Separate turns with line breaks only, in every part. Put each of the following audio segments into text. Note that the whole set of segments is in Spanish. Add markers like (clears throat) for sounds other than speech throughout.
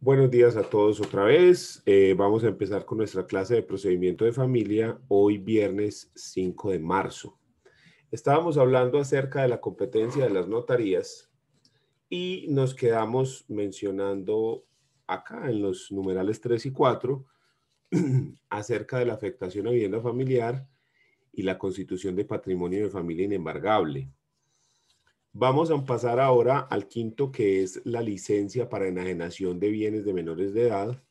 Buenos días a todos otra vez. Eh, vamos a empezar con nuestra clase de procedimiento de familia hoy viernes 5 de marzo. Estábamos hablando acerca de la competencia de las notarías y nos quedamos mencionando acá en los numerales 3 y 4 (clears throat) acerca de la afectación a vivienda familiar y la constitución de patrimonio de familia inembargable. Vamos a pasar ahora al quinto, que es la licencia para enajenación de bienes de menores de edad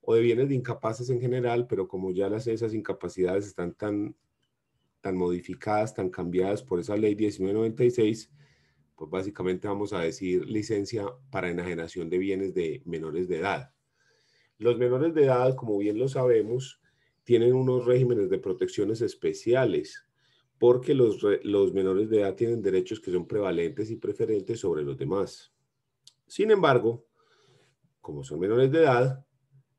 o de bienes de incapaces en general, pero como ya las esas incapacidades están tan, tan modificadas, tan cambiadas por esa ley 1996, pues básicamente vamos a decir licencia para enajenación de bienes de menores de edad. Los menores de edad, como bien lo sabemos, tienen unos regímenes de protecciones especiales porque los, los menores de edad tienen derechos que son prevalentes y preferentes sobre los demás. Sin embargo, como son menores de edad,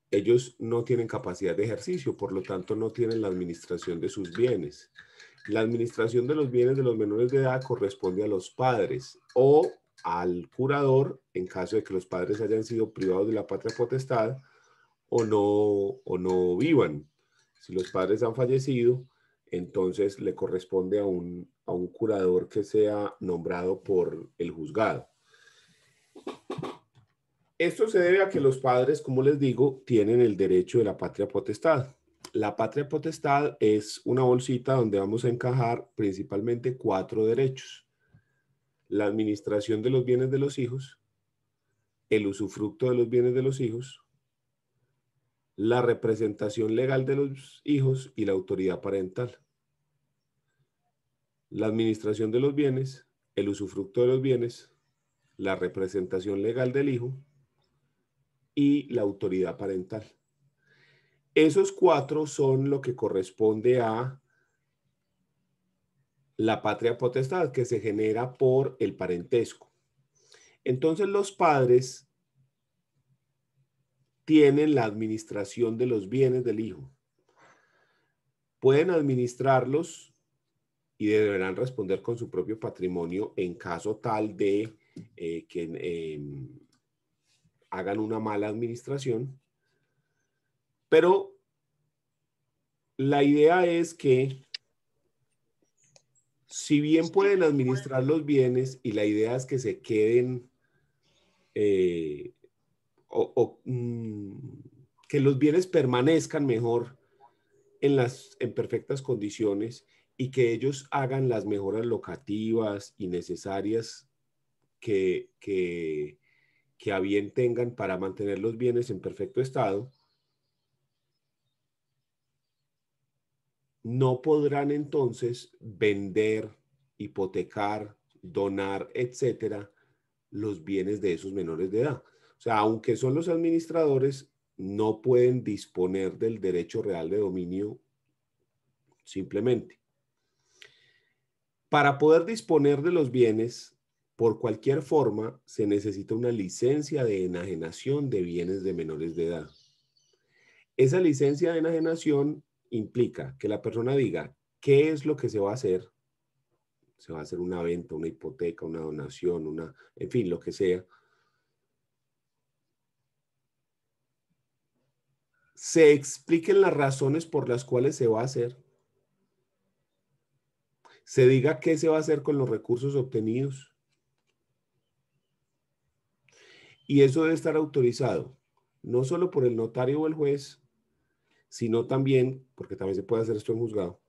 ellos no tienen capacidad de ejercicio, por lo tanto no tienen la administración de sus bienes. La administración de los bienes de los menores de edad corresponde a los padres o al curador en caso de que los padres hayan sido privados de la patria potestad o no, o no vivan. Si los padres han fallecido, entonces le corresponde a un, curador que sea nombrado por el juzgado. Esto se debe a que los padres, como les digo, tienen el derecho de la patria potestad. La patria potestad es una bolsita donde vamos a encajar principalmente cuatro derechos. La administración de los bienes de los hijos, el usufructo de los bienes de los hijos, la representación legal de los hijos y la autoridad parental. La administración de los bienes, el usufructo de los bienes, la representación legal del hijo y la autoridad parental. Esos cuatro son lo que corresponde a la patria potestad que se genera por el parentesco. Entonces los padres tienen la administración de los bienes del hijo. Pueden administrarlos y deberán responder con su propio patrimonio en caso tal de eh, que em, hagan una mala administración. Pero la idea es que si bien pueden administrar los bienes y la idea es que se queden eh, o, mm, que los bienes permanezcan mejor en las en perfectas condiciones y que ellos hagan las mejoras locativas y necesarias que, que, que a bien tengan para mantener los bienes en perfecto estado, no podrán entonces vender, hipotecar, donar, etcétera, los bienes de esos menores de edad. O sea, aunque son los administradores, no pueden disponer del derecho real de dominio simplemente. Para poder disponer de los bienes, por cualquier forma, se necesita una licencia de enajenación de bienes de menores de edad. Esa licencia de enajenación implica que la persona diga qué es lo que se va a hacer. Se va a hacer una venta, una hipoteca, una donación, una, en fin, lo que sea se expliquen las razones por las cuales se va a hacer, se diga qué se va a hacer con los recursos obtenidos. Y eso debe estar autorizado, no solo por el notario o el juez, sino también, porque también se puede hacer esto en juzgado,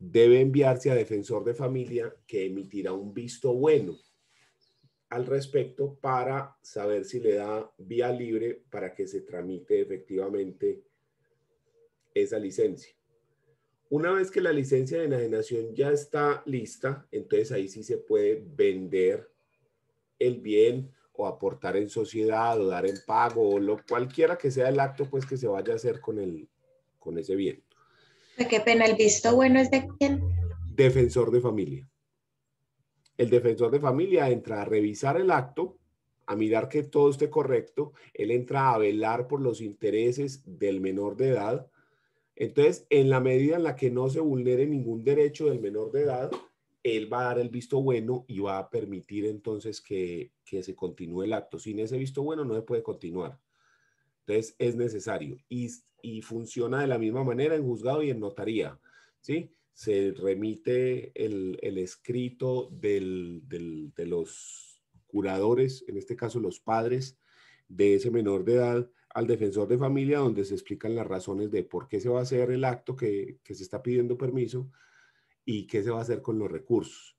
debe enviarse a defensor de familia que emitirá un visto bueno al respecto para saber si le da vía libre para que se tramite efectivamente esa licencia. Una vez que la licencia de enajenación ya está lista, entonces ahí sí se puede vender el bien o aportar en sociedad o dar en pago o lo cualquiera que sea el acto pues que se vaya a hacer con el con ese bien.
¿Qué pena el visto bueno es de quién?
Defensor de familia el defensor de familia entra a revisar el acto, a mirar que todo esté correcto, él entra a velar por los intereses del menor de edad. Entonces, en la medida en la que no se vulnere ningún derecho del menor de edad, él va a dar el visto bueno y va a permitir entonces que, que se continúe el acto. Sin ese visto bueno no se puede continuar. Entonces es necesario y, y funciona de la misma manera en juzgado y en notaría. ¿sí? Se remite el, el escrito del, del, de los curadores, en este caso los padres de ese menor de edad, al defensor de familia, donde se explican las razones de por qué se va a hacer el acto que, que se está pidiendo permiso y qué se va a hacer con los recursos.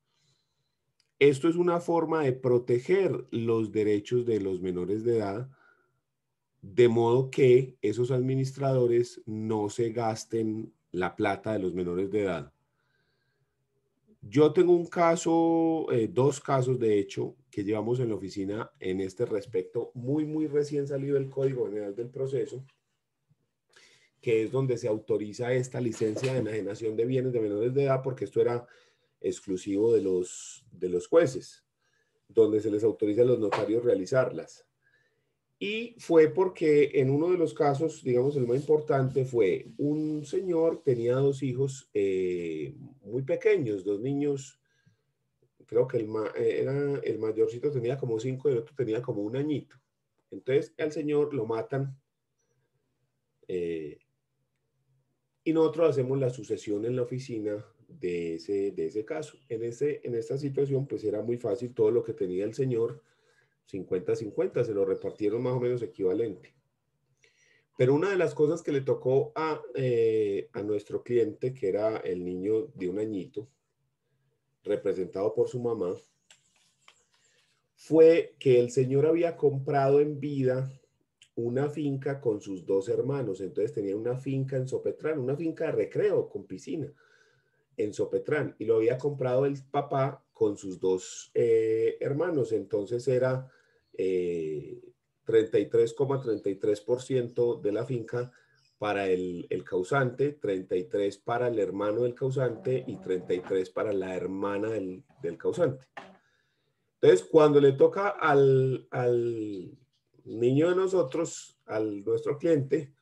Esto es una forma de proteger los derechos de los menores de edad, de modo que esos administradores no se gasten la plata de los menores de edad. Yo tengo un caso, eh, dos casos de hecho, que llevamos en la oficina en este respecto, muy, muy recién salido del Código General del Proceso, que es donde se autoriza esta licencia de enajenación de bienes de menores de edad, porque esto era exclusivo de los, de los jueces, donde se les autoriza a los notarios realizarlas. Y fue porque en uno de los casos, digamos el más importante, fue un señor, tenía dos hijos eh, muy pequeños, dos niños, creo que el, era, el mayorcito tenía como cinco y el otro tenía como un añito. Entonces al señor lo matan eh, y nosotros hacemos la sucesión en la oficina de ese, de ese caso. En, ese, en esta situación, pues era muy fácil todo lo que tenía el señor, 50-50, se lo repartieron más o menos equivalente. Pero una de las cosas que le tocó a, eh, a nuestro cliente, que era el niño de un añito, representado por su mamá, fue que el señor había comprado en vida una finca con sus dos hermanos. Entonces tenía una finca en Sopetrán, una finca de recreo con piscina en Sopetrán. Y lo había comprado el papá con sus dos eh, hermanos. Entonces era 33,33% eh, de la finca para el, el, causante, 33 para el hermano del causante y 33 para la hermana del, del causante. Entonces, cuando le toca al, al niño de nosotros, al nuestro cliente,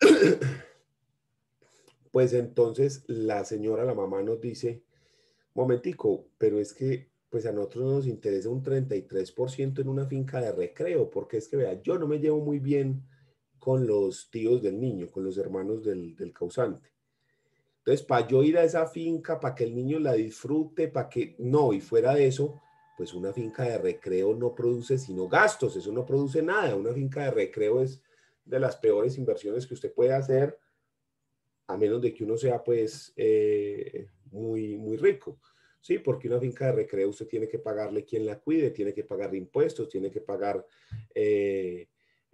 (coughs) pues entonces la señora, la mamá nos dice, momentico, pero es que pues a nosotros nos interesa un 33% en una finca de recreo, porque es que vea, yo no me llevo muy bien con los tíos del niño, con los hermanos del, del causante. Entonces, para yo ir a esa finca, para que el niño la disfrute, para que no, y fuera de eso, pues una finca de recreo no produce sino gastos, eso no produce nada. Una finca de recreo es de las peores inversiones que usted puede hacer, a menos de que uno sea pues eh, muy, muy rico. Sí, porque una finca de recreo usted tiene que pagarle quien la cuide, tiene que pagar impuestos, tiene que pagar eh,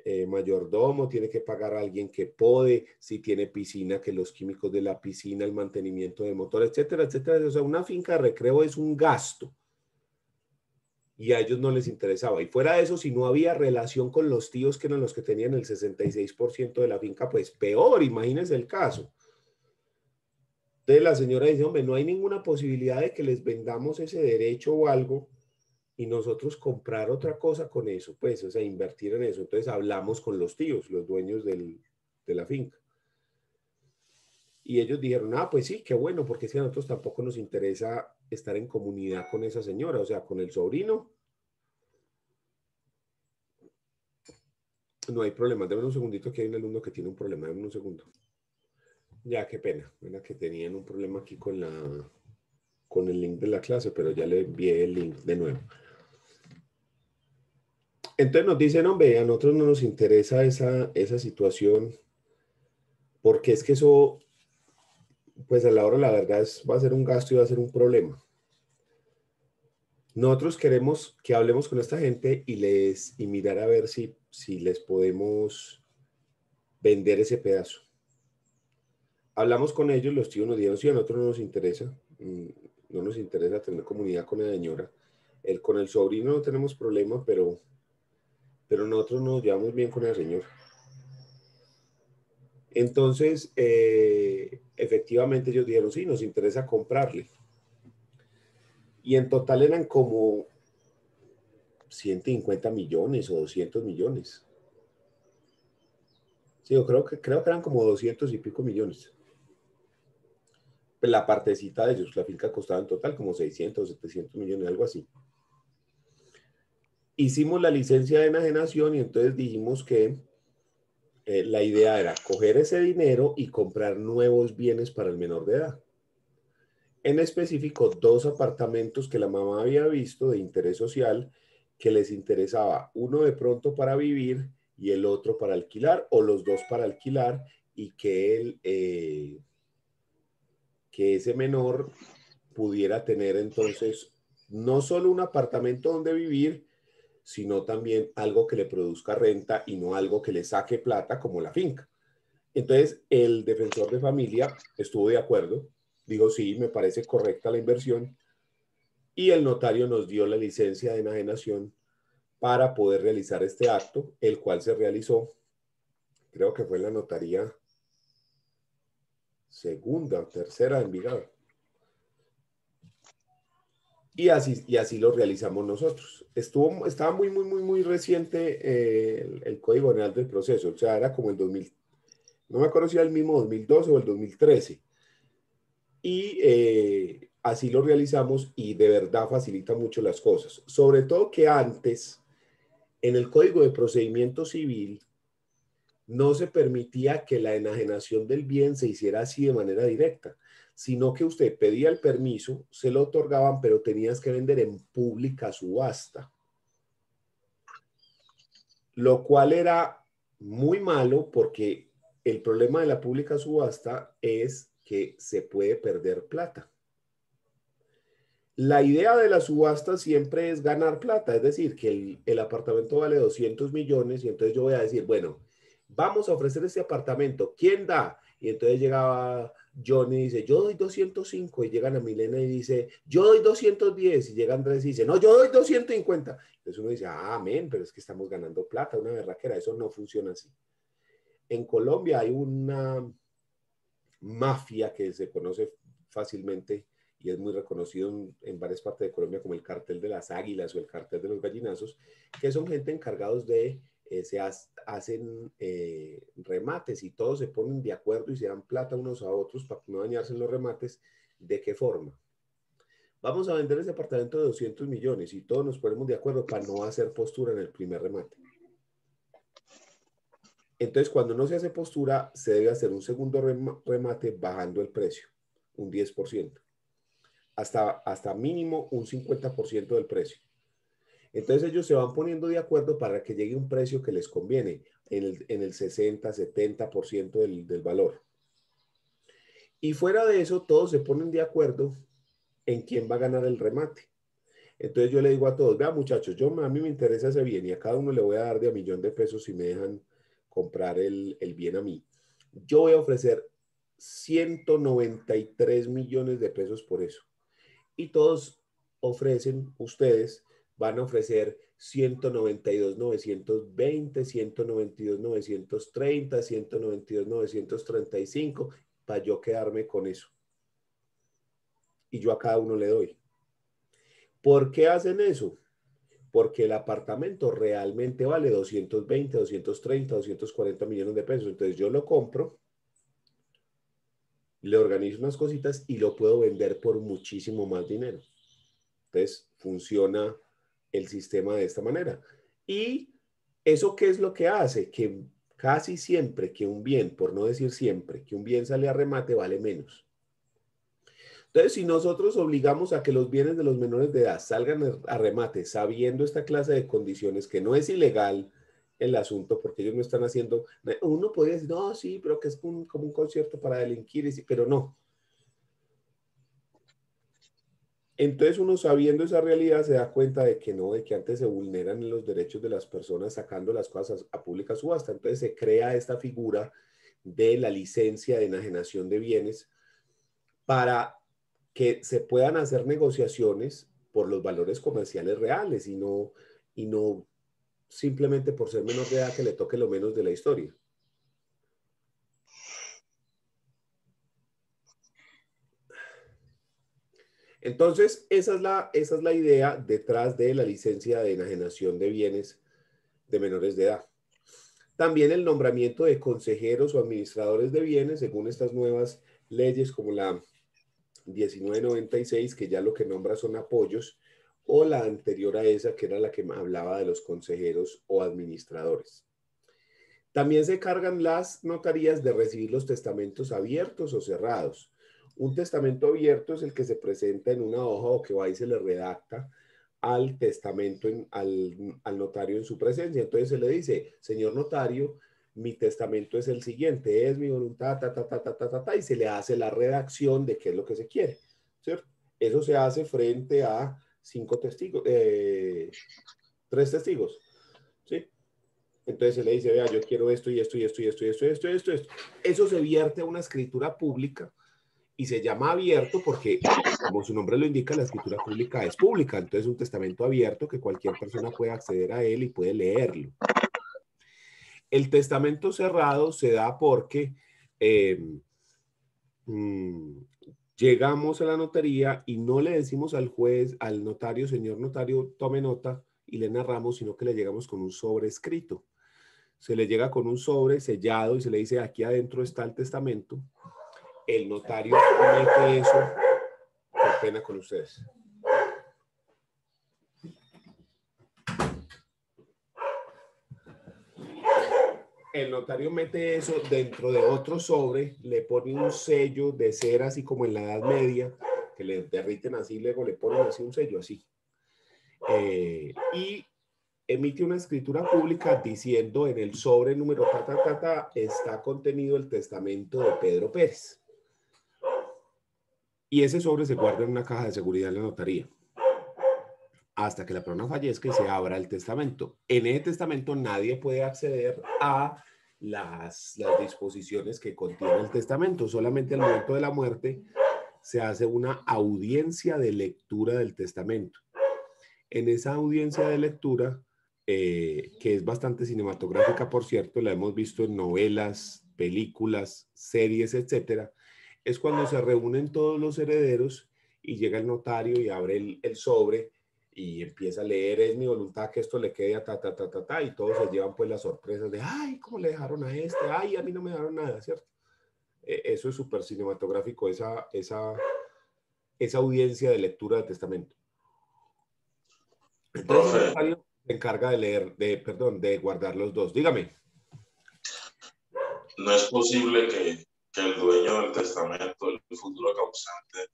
eh, mayordomo, tiene que pagar a alguien que pode, si tiene piscina, que los químicos de la piscina, el mantenimiento del motor, etcétera, etcétera. O sea, una finca de recreo es un gasto y a ellos no les interesaba. Y fuera de eso, si no había relación con los tíos que eran los que tenían el 66% de la finca, pues peor, imagínense el caso. Entonces la señora dice, hombre, no hay ninguna posibilidad de que les vendamos ese derecho o algo y nosotros comprar otra cosa con eso, pues, o sea, invertir en eso. Entonces hablamos con los tíos, los dueños del, de la finca. Y ellos dijeron, ah, pues sí, qué bueno, porque si a nosotros tampoco nos interesa estar en comunidad con esa señora, o sea, con el sobrino. No hay problema. Dame un segundito que hay un alumno que tiene un problema. Dame un segundo. Ya, qué pena. Era que tenían un problema aquí con la con el link de la clase, pero ya le envié el link de nuevo. Entonces nos dicen, hombre, a nosotros no nos interesa esa, esa situación, porque es que eso pues a la hora la verdad es, va a ser un gasto y va a ser un problema. Nosotros queremos que hablemos con esta gente y les y mirar a ver si, si les podemos vender ese pedazo. Hablamos con ellos, los tíos nos dijeron, sí, a nosotros no nos interesa, mm, no nos interesa tener comunidad con la señora. El, con el sobrino no tenemos problema, pero, pero nosotros nos llevamos bien con el señor. Entonces, eh, efectivamente ellos dijeron, sí, nos interesa comprarle. Y en total eran como 150 millones o 200 millones. Sí, yo creo que, creo que eran como 200 y pico millones. La partecita de ellos. La finca costaba en total como 600, 700 millones, algo así. Hicimos la licencia de enajenación y entonces dijimos que eh, la idea era coger ese dinero y comprar nuevos bienes para el menor de edad. En específico, dos apartamentos que la mamá había visto de interés social que les interesaba, uno de pronto para vivir y el otro para alquilar, o los dos para alquilar, y que él, eh, que ese menor pudiera tener entonces no solo un apartamento donde vivir, sino también algo que le produzca renta y no algo que le saque plata como la finca. Entonces, el defensor de familia estuvo de acuerdo, dijo, sí, me parece correcta la inversión, y el notario nos dio la licencia de enajenación para poder realizar este acto, el cual se realizó, creo que fue en la notaría segunda, tercera de Envigado. Y así, y así lo realizamos nosotros. Estuvo, estaba muy, muy, muy, muy reciente eh, el, Código General del Proceso, o sea, era como el 2000, no me acuerdo si era el mismo 2012 o el 2013. Y eh, así lo realizamos y de verdad facilita mucho las cosas. Sobre todo que antes, en el Código de Procedimiento Civil, no se permitía que la enajenación del bien se hiciera así de manera directa, sino que usted pedía el permiso, se lo otorgaban, pero tenías que vender en pública subasta. Lo cual era muy malo porque el problema de la pública subasta es que se puede perder plata. La idea de la subasta siempre es ganar plata, es decir, que el, el apartamento vale 200 millones y entonces yo voy a decir, bueno, vamos a ofrecer este apartamento, ¿quién da? Y entonces llegaba Johnny y dice, yo doy 205 y llegan a Milena y dice, yo doy 210 y llega Andrés y dice, no, yo doy 250. Entonces uno dice, ah, amén, pero es que estamos ganando plata, una berraquera, eso no funciona así. En Colombia hay una mafia que se conoce fácilmente y es muy reconocido en, en, varias partes de Colombia como el cartel de las águilas o el cartel de los gallinazos, que son gente encargados de eh, se hacen eh, remates y todos se ponen de acuerdo y se dan plata unos a otros para no dañarse en los remates. ¿De qué forma? Vamos a vender ese apartamento de 200 millones y todos nos ponemos de acuerdo para no hacer postura en el primer remate. Entonces, cuando no se hace postura, se debe hacer un segundo remate bajando el precio, un 10%, hasta, hasta mínimo un 50% del precio. Entonces ellos se van poniendo de acuerdo para que llegue un precio que les conviene en el, en el 60, 70% del, del valor. Y fuera de eso, todos se ponen de acuerdo en quién va a ganar el remate. Entonces yo le digo a todos, vea muchachos, yo, a mí me interesa ese bien y a cada uno le voy a dar de a millón de pesos si me dejan comprar el, el bien a mí. Yo voy a ofrecer 193 millones de pesos por eso. Y todos ofrecen ustedes van a ofrecer 192, 920, 192, 930, 192, 935, para yo quedarme con eso. Y yo a cada uno le doy. ¿Por qué hacen eso? Porque el apartamento realmente vale 220, 230, 240 millones de pesos. Entonces yo lo compro, le organizo unas cositas y lo puedo vender por muchísimo más dinero. Entonces funciona el sistema de esta manera. ¿Y eso qué es lo que hace? Que casi siempre que un bien, por no decir siempre, que un bien sale a remate vale menos. Entonces, si nosotros obligamos a que los bienes de los menores de edad salgan a remate sabiendo esta clase de condiciones, que no es ilegal el asunto, porque ellos no están haciendo, uno podría decir, no, sí, pero que es como un concierto para delinquir, pero no. Entonces uno sabiendo esa realidad se da cuenta de que no, de que antes se vulneran los derechos de las personas sacando las cosas a pública subasta. Entonces se crea esta figura de la licencia de enajenación de bienes para que se puedan hacer negociaciones por los valores comerciales reales y no, y no simplemente por ser menor de edad que le toque lo menos de la historia. Entonces, esa es, la, idea detrás de la licencia de enajenación de bienes de menores de edad. También el nombramiento de consejeros o administradores de bienes según estas nuevas leyes como la 1996, que ya lo que nombra son apoyos, o la anterior a esa, que era la que hablaba de los consejeros o administradores. También se cargan las notarías de recibir los testamentos abiertos o cerrados. Un testamento abierto es el que se presenta en una hoja o que va y se le redacta al testamento, al, al, notario en su presencia. Entonces se le dice, señor notario, mi testamento es el siguiente, es mi voluntad, ta, ta, ta, ta, ta, ta, ta, y se le hace la redacción de qué es lo que se quiere. ¿cierto? Eso se hace frente a cinco testigos, eh, tres testigos. ¿sí? Entonces se le dice, vea, yo quiero esto y esto y esto y esto y esto y esto y esto, esto. Eso se vierte a una escritura pública y se llama abierto porque, como su nombre lo indica, la escritura pública es pública. Entonces, un testamento abierto que cualquier persona puede acceder a él y puede leerlo. El testamento cerrado se da porque eh, mm, Llegamos a la notaría y no le decimos al juez, al notario, señor notario, tome nota y le narramos, sino que le llegamos con un sobre escrito. Se le llega con un sobre sellado y se le dice, aquí adentro está el testamento. El notario mete eso. Qué pena con ustedes. el notario mete eso dentro de otro sobre, le pone un sello de cera, así como en la Edad Media, que le derriten así, luego le ponen así un sello así. Eh, y emite una escritura pública diciendo en el sobre número ta, ta, ta, ta, está contenido el testamento de Pedro Pérez. Y ese sobre se guarda en una caja de seguridad en la notaría hasta que la persona fallezca y se abra el testamento. En ese testamento nadie puede acceder a las, disposiciones que contiene el testamento. Solamente al momento de la muerte se hace una audiencia de lectura del testamento. En esa audiencia de lectura, eh, que es bastante cinematográfica, por cierto, la hemos visto en novelas, películas, series, etcétera, es cuando se reúnen todos los herederos y llega el notario y abre el, el sobre y empieza a leer, es mi voluntad que esto le quede a ta, ta, ta, ta, ta, y todos se llevan pues las sorpresas de, ay, ¿cómo le dejaron a este? Ay, a mí no me dejaron nada, ¿cierto? E, eso es súper cinematográfico, esa, esa, esa audiencia de lectura del testamento. Entonces, Mario se encarga de leer, de, perdón, de guardar los dos. Dígame.
No es posible que, que el dueño del testamento, el futuro causante,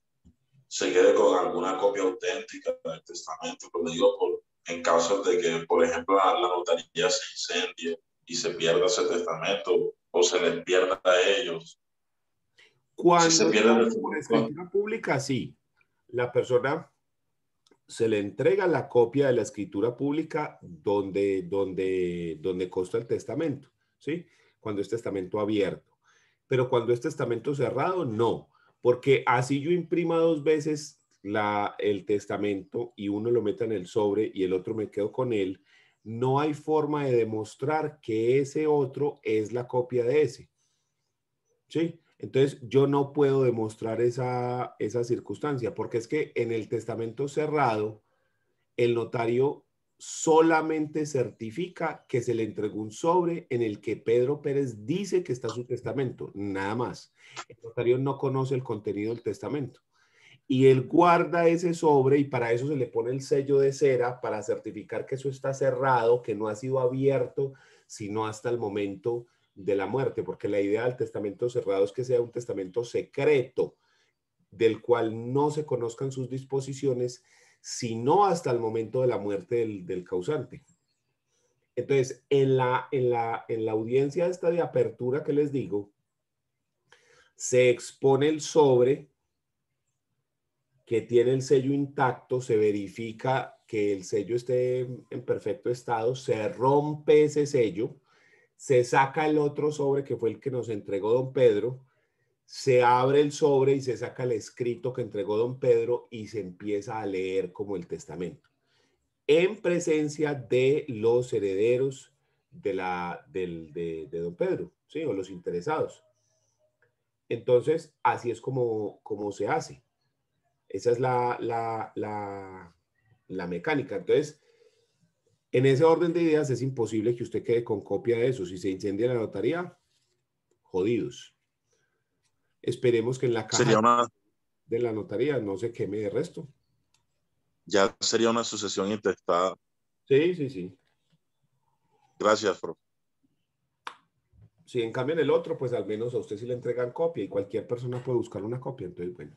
se quede con alguna copia auténtica del testamento, pero digo, por, en caso de que, por ejemplo, la, notaría se incendie y se pierda ese testamento o se les pierda a ellos.
Cuando se pierde una escritura pública, sí. La persona se le entrega la copia de la escritura pública donde, donde, donde consta el testamento, ¿sí? Cuando es testamento abierto. Pero cuando es testamento cerrado, no porque así yo imprima dos veces la, el testamento y uno lo meta en el sobre y el otro me quedo con él, no hay forma de demostrar que ese otro es la copia de ese. ¿Sí? Entonces yo no puedo demostrar esa, esa circunstancia porque es que en el testamento cerrado el notario solamente certifica que se le entregó un sobre en el que Pedro Pérez dice que está su testamento, nada más. El notario no conoce el contenido del testamento. Y él guarda ese sobre y para eso se le pone el sello de cera para certificar que eso está cerrado, que no ha sido abierto, sino hasta el momento de la muerte, porque la idea del testamento cerrado es que sea un testamento secreto, del cual no se conozcan sus disposiciones, sino hasta el momento de la muerte del, causante. Entonces, en la, en, la, en la audiencia esta de apertura que les digo, se expone el sobre que tiene el sello intacto, se verifica que el sello esté en perfecto estado, se rompe ese sello, se saca el otro sobre que fue el que nos entregó don Pedro, se abre el sobre y se saca el escrito que entregó don Pedro y se empieza a leer como el testamento, en presencia de los herederos de, la, del, de, don Pedro, ¿sí? o los interesados. Entonces, así es como, como se hace. Esa es la, la, la, la mecánica. Entonces, en ese orden de ideas es imposible que usted quede con copia de eso. Si se incendia la notaría, jodidos. Esperemos que en la caja...
Sería una,
de la notaría, no se queme de resto.
Ya sería una sucesión intestada.
Sí, sí, sí.
Gracias, profe.
Si en cambio en el otro, pues al menos a usted sí le entregan copia y cualquier persona puede buscar una copia. Entonces, bueno.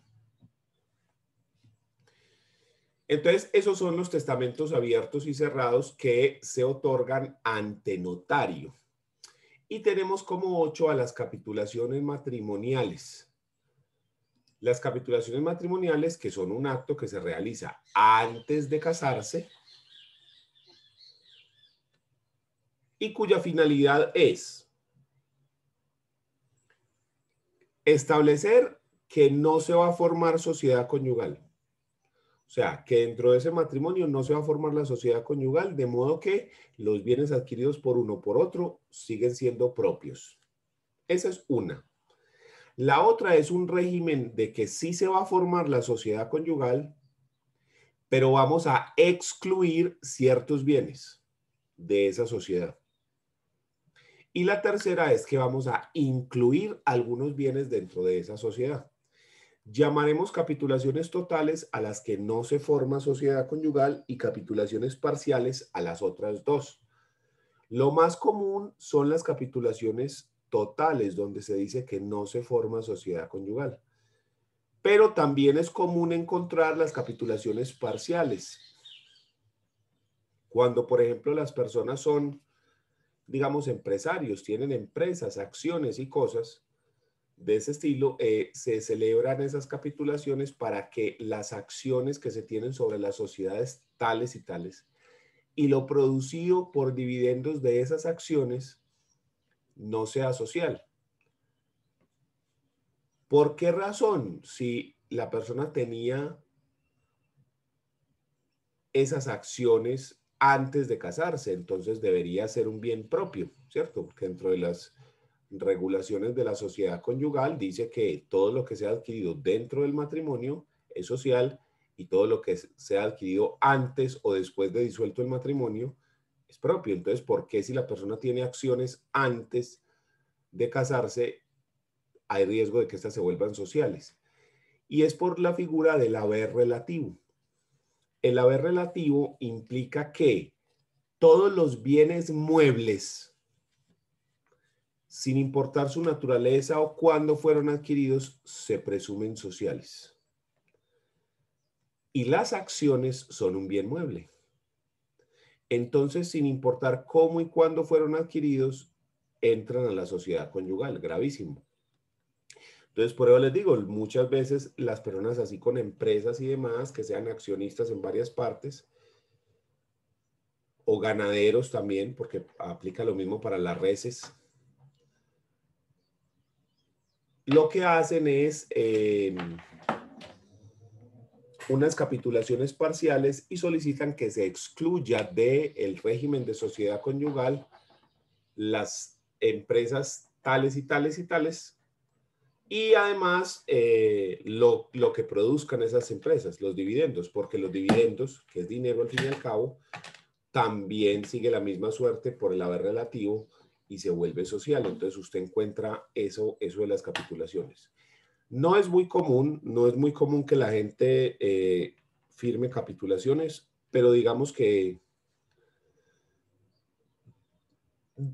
Entonces, esos son los testamentos abiertos y cerrados que se otorgan ante notario. Y tenemos como ocho a las capitulaciones matrimoniales. Las capitulaciones matrimoniales, que son un acto que se realiza antes de casarse y cuya finalidad es establecer que no se va a formar sociedad conyugal o sea, que dentro de ese matrimonio no se va a formar la sociedad conyugal, de modo que los bienes adquiridos por uno por otro siguen siendo propios. Esa es una. La otra es un régimen de que sí se va a formar la sociedad conyugal, pero vamos a excluir ciertos bienes de esa sociedad. Y la tercera es que vamos a incluir algunos bienes dentro de esa sociedad. Llamaremos capitulaciones totales a las que no se forma sociedad conyugal y capitulaciones parciales a las otras dos. Lo más común son las capitulaciones totales, donde se dice que no se forma sociedad conyugal. Pero también es común encontrar las capitulaciones parciales. Cuando, por ejemplo, las personas son, digamos, empresarios, tienen empresas, acciones y cosas, de ese estilo, eh, se celebran esas capitulaciones para que las acciones que se tienen sobre las sociedades tales y tales y lo producido por dividendos de esas acciones no sea social. ¿Por qué razón? Si la persona tenía esas acciones antes de casarse, entonces debería ser un bien propio, ¿cierto? Porque dentro de las regulaciones de la sociedad conyugal dice que todo lo que se ha adquirido dentro del matrimonio es social y todo lo que se ha adquirido antes o después de disuelto el matrimonio es propio. Entonces, ¿por qué si la persona tiene acciones antes de casarse, hay riesgo de que éstas se vuelvan sociales? Y es por la figura del haber relativo. El haber relativo implica que todos los bienes muebles sin importar su naturaleza o cuándo fueron adquiridos, se presumen sociales. Y las acciones son un bien mueble. Entonces, sin importar cómo y cuándo fueron adquiridos, entran a la sociedad conyugal. Gravísimo. Entonces, por eso les digo, muchas veces las personas así con empresas y demás, que sean accionistas en varias partes, o ganaderos también, porque aplica lo mismo para las reses, lo que hacen es em, unas capitulaciones parciales y solicitan que se excluya del régimen de sociedad conyugal las empresas tales y tales y tales y además eh, lo, lo, que produzcan esas empresas, los dividendos, porque los dividendos, que es dinero al fin y al cabo, también sigue la misma suerte por el haber relativo y se vuelve social. Entonces usted encuentra eso, eso de las capitulaciones. No es muy común, no es muy común que la gente eh, firme capitulaciones, pero digamos que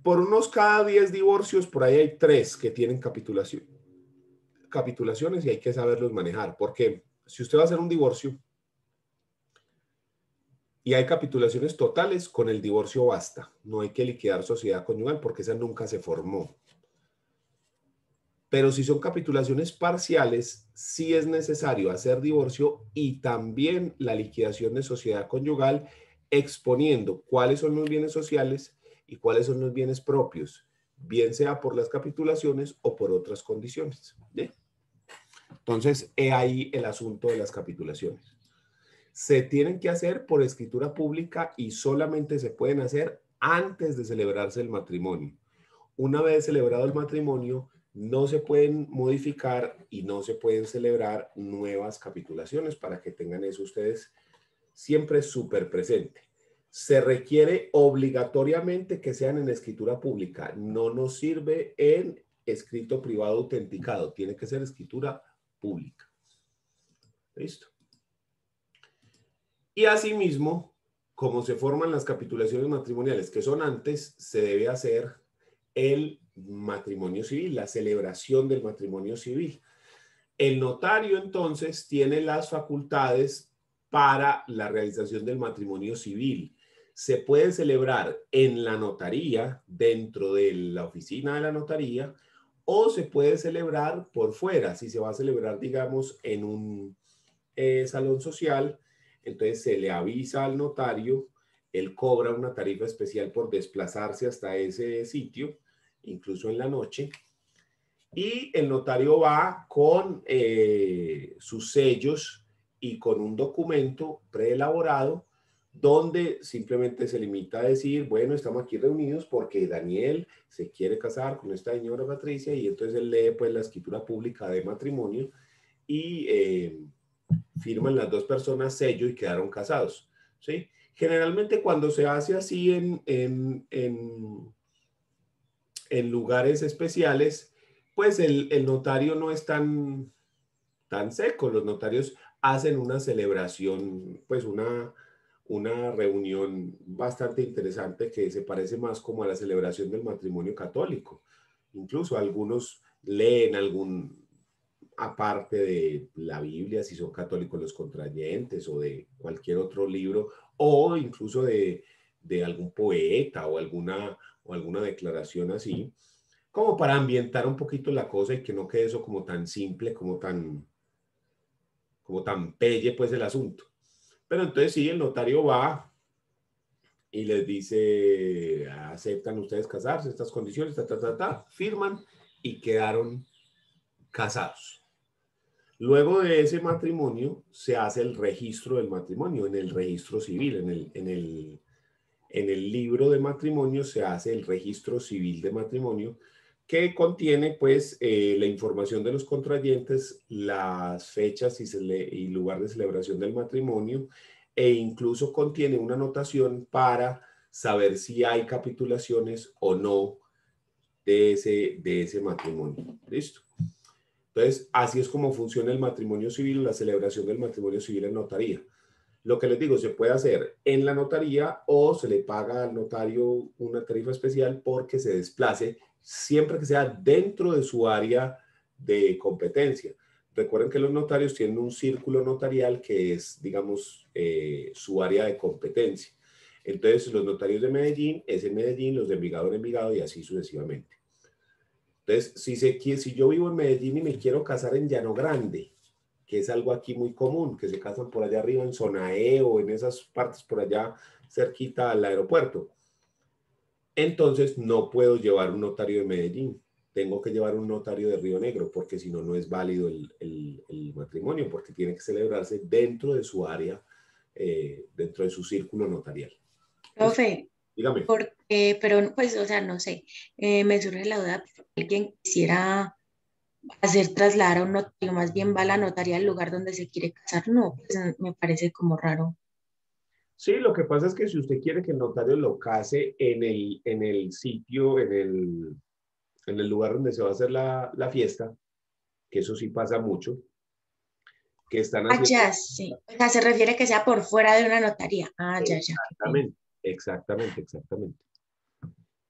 por unos cada 10 divorcios, por ahí hay tres que tienen capitulación, capitulaciones y hay que saberlos manejar. Porque si usted va a hacer un divorcio, y hay capitulaciones totales, con el divorcio basta. No hay que liquidar sociedad conyugal porque esa nunca se formó. Pero si son capitulaciones parciales, sí es necesario hacer divorcio y también la liquidación de sociedad conyugal, exponiendo cuáles son los bienes sociales y cuáles son los bienes propios, bien sea por las capitulaciones o por otras condiciones. Entonces, he ahí el asunto de las capitulaciones se tienen que hacer por escritura pública y solamente se pueden hacer antes de celebrarse el matrimonio. Una vez celebrado el matrimonio, no se pueden modificar y no se pueden celebrar nuevas capitulaciones para que tengan eso ustedes siempre súper presente. Se requiere obligatoriamente que sean en escritura pública. No nos sirve en escrito privado autenticado. Tiene que ser escritura pública. ¿Listo? Y asimismo, como se forman las capitulaciones matrimoniales que son antes, se debe hacer el matrimonio civil, la celebración del matrimonio civil. El notario entonces tiene las facultades para la realización del matrimonio civil. Se puede celebrar en la notaría, dentro de la oficina de la notaría, o se puede celebrar por fuera. Si se va a celebrar, digamos, en un eh, salón social, entonces se le avisa al notario, él cobra una tarifa especial por desplazarse hasta ese sitio, incluso en la noche, y el notario va con eh, sus sellos y con un documento preelaborado donde simplemente se limita a decir, bueno, estamos aquí reunidos porque Daniel se quiere casar con esta señora Patricia y entonces él lee pues la escritura pública de matrimonio y eh, firman las dos personas sello y quedaron casados, ¿sí? Generalmente cuando se hace así en, en, en, en lugares especiales, pues el, el, notario no es tan, tan seco, los notarios hacen una celebración, pues una una reunión bastante interesante que se parece más como a la celebración del matrimonio católico. Incluso algunos leen algún aparte de la Biblia, si son católicos los contrayentes o de cualquier otro libro, o incluso de, de algún poeta o alguna, o alguna declaración así, como para ambientar un poquito la cosa y que no quede eso como tan simple, como tan, como tan pelle pues el asunto. Pero entonces sí, el notario va y les dice, aceptan ustedes casarse, estas condiciones, ta, ta, ta, ta, firman y quedaron casados. Luego de ese matrimonio se hace el registro del matrimonio en el registro civil, en el, en el, en el libro de matrimonio se hace el registro civil de matrimonio que contiene pues eh, la información de los contrayentes, las fechas y, y, lugar de celebración del matrimonio e incluso contiene una anotación para saber si hay capitulaciones o no de ese, de ese matrimonio. ¿Listo? Entonces, así es como funciona el matrimonio civil, la celebración del matrimonio civil en notaría. Lo que les digo, se puede hacer en la notaría o se le paga al notario una tarifa especial porque se desplace siempre que sea dentro de su área de competencia. Recuerden que los notarios tienen un círculo notarial que es, digamos, eh, su área de competencia. Entonces, los notarios de Medellín es en Medellín, los de Envigado en Envigado y así sucesivamente. Entonces, si, se, si yo vivo en Medellín y me quiero casar en Llano Grande, que es algo aquí muy común, que se casan por allá arriba en Zona E o en esas partes por allá cerquita al aeropuerto, entonces no puedo llevar un notario de Medellín, tengo que llevar un notario de Río Negro, porque si no, no es válido el, el, matrimonio, porque tiene que celebrarse dentro de su área, eh, dentro de su círculo notarial.
Profe, dígame. Porque, pero pues, o sea, no sé, eh, me surge la duda, alguien quisiera hacer trasladar a un notario, más bien va a la notaría al lugar donde se quiere casar, no, pues me parece como raro.
Sí, lo que pasa es que si usted quiere que el notario lo case en el, en el sitio, en el, en el lugar donde se va a hacer la, la fiesta, que eso sí pasa mucho, que están
haciendo... Ah, ya, sí. O sea, se refiere que sea por fuera de una notaría. Ah, ya, ya.
Exactamente, exactamente, exactamente.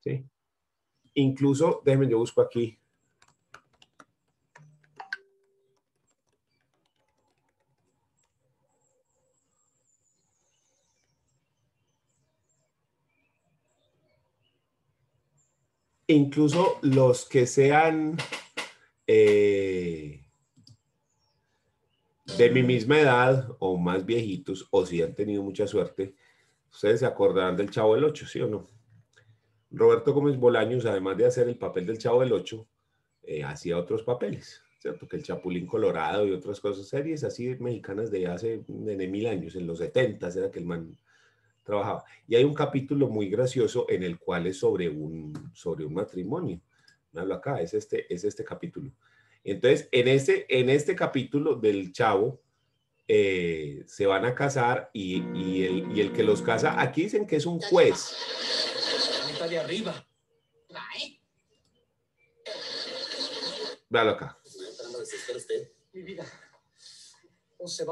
Sí. Incluso, déjenme, yo busco aquí incluso los que sean eh, de mi misma edad o más viejitos, o si han tenido mucha suerte, ustedes se acordarán del Chavo del Ocho, ¿sí o no? Roberto Gómez Bolaños, además de hacer el papel del Chavo del Ocho, eh, hacía otros papeles, ¿cierto? Que el Chapulín Colorado y otras cosas, series así mexicanas de hace de mil años, en los 70 era que el man trabajaba. Y hay un capítulo muy gracioso en el cual es sobre un, sobre un matrimonio. hablo acá, es este, es este capítulo. Entonces, en este, en este capítulo del chavo, eh, se van a casar y, y, el, y, el, que los casa, aquí dicen que es un juez. De arriba. Véalo acá. Mi vida. este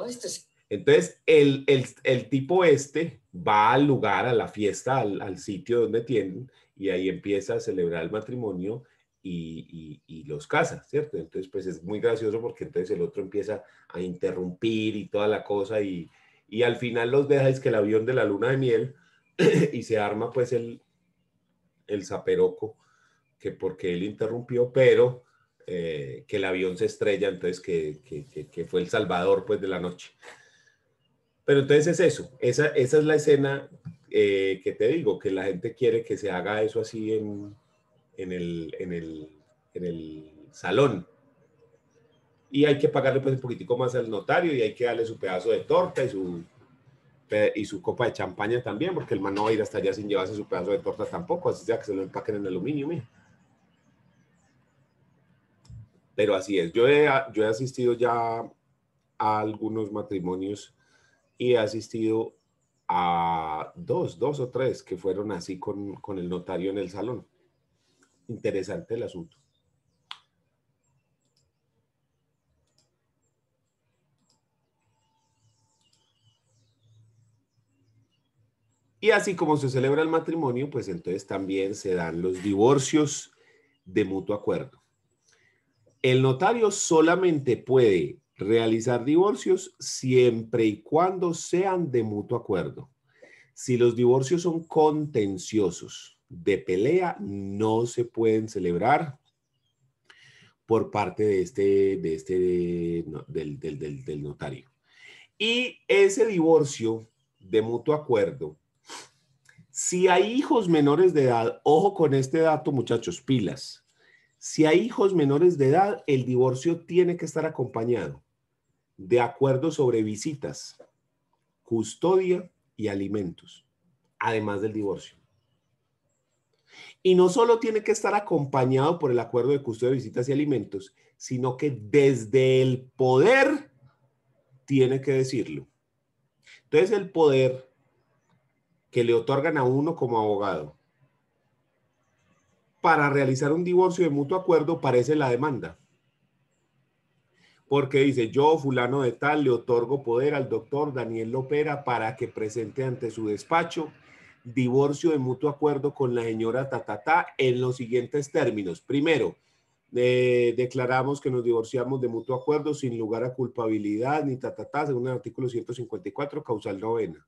Entonces, el, el, el, tipo este va al lugar, a la fiesta, al, al, sitio donde tienen, y ahí empieza a celebrar el matrimonio y, y, y, los casa, ¿cierto? Entonces, pues es muy gracioso porque entonces el otro empieza a interrumpir y toda la cosa, y, y al final los deja, es que el avión de la luna de miel, (clears throat) y se arma pues el, el zaperoco, que porque él interrumpió, pero eh, que el avión se estrella, entonces que, que, que, fue el salvador pues de la noche. Pero entonces es eso, esa, esa es la escena eh, que te digo, que la gente quiere que se haga eso así en, en, el, en, el, en el salón. Y hay que pagarle pues un poquitico más al notario y hay que darle su pedazo de torta y su, y su copa de champaña también, porque el man no va a ir hasta allá sin llevarse su pedazo de torta tampoco, así sea que se lo empaquen en aluminio, mira. Pero así es, yo he, yo he asistido ya a algunos matrimonios y he asistido a dos, dos o tres que fueron así con, con el notario en el salón. Interesante el asunto. Y así como se celebra el matrimonio, pues entonces también se dan los divorcios de mutuo acuerdo. El notario solamente puede realizar divorcios siempre y cuando sean de mutuo acuerdo. Si los divorcios son contenciosos de pelea, no se pueden celebrar por parte de este, de este, del, del, del notario. Y ese divorcio de mutuo acuerdo si hay hijos menores de edad, ojo con este dato, muchachos, pilas. Si hay hijos menores de edad, el divorcio tiene que estar acompañado de acuerdos sobre visitas, custodia y alimentos, además del divorcio. Y no solo tiene que estar acompañado por el acuerdo de custodia, visitas y alimentos, sino que desde el poder tiene que decirlo. Entonces el poder que le otorgan a uno como abogado para realizar un divorcio de mutuo acuerdo parece la demanda. Porque dice, yo, fulano de tal, le otorgo poder al doctor Daniel Lopera para que presente ante su despacho divorcio de mutuo acuerdo con la señora Tatata en los siguientes términos. Primero, eh, declaramos que nos divorciamos de mutuo acuerdo sin lugar a culpabilidad ni tatata, según el artículo 154, causal novena.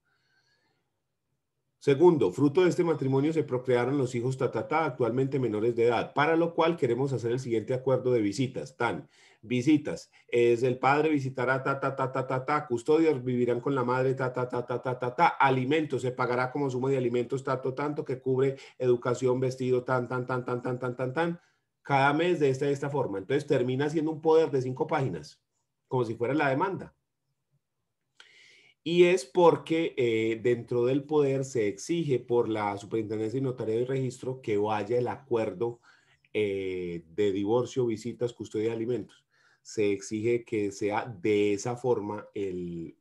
Segundo, fruto de este matrimonio se procrearon los hijos tatata, actualmente menores de edad, para lo cual queremos hacer el siguiente acuerdo de visitas. Tan, visitas, es el padre visitará ta, ta, custodios vivirán con la madre ta, ta, alimentos, se pagará como suma de alimentos tanto, tanto, que cubre educación, vestido, tan, tan, tan, tan, tan, tan, tan, tan, cada mes de esta, de esta forma. Entonces termina siendo un poder de cinco páginas, como si fuera la demanda. Y es porque eh, dentro del poder se exige por la Superintendencia y Notaría de Registro que vaya el acuerdo eh, de divorcio, visitas, custodia de alimentos. Se exige que sea de esa forma el,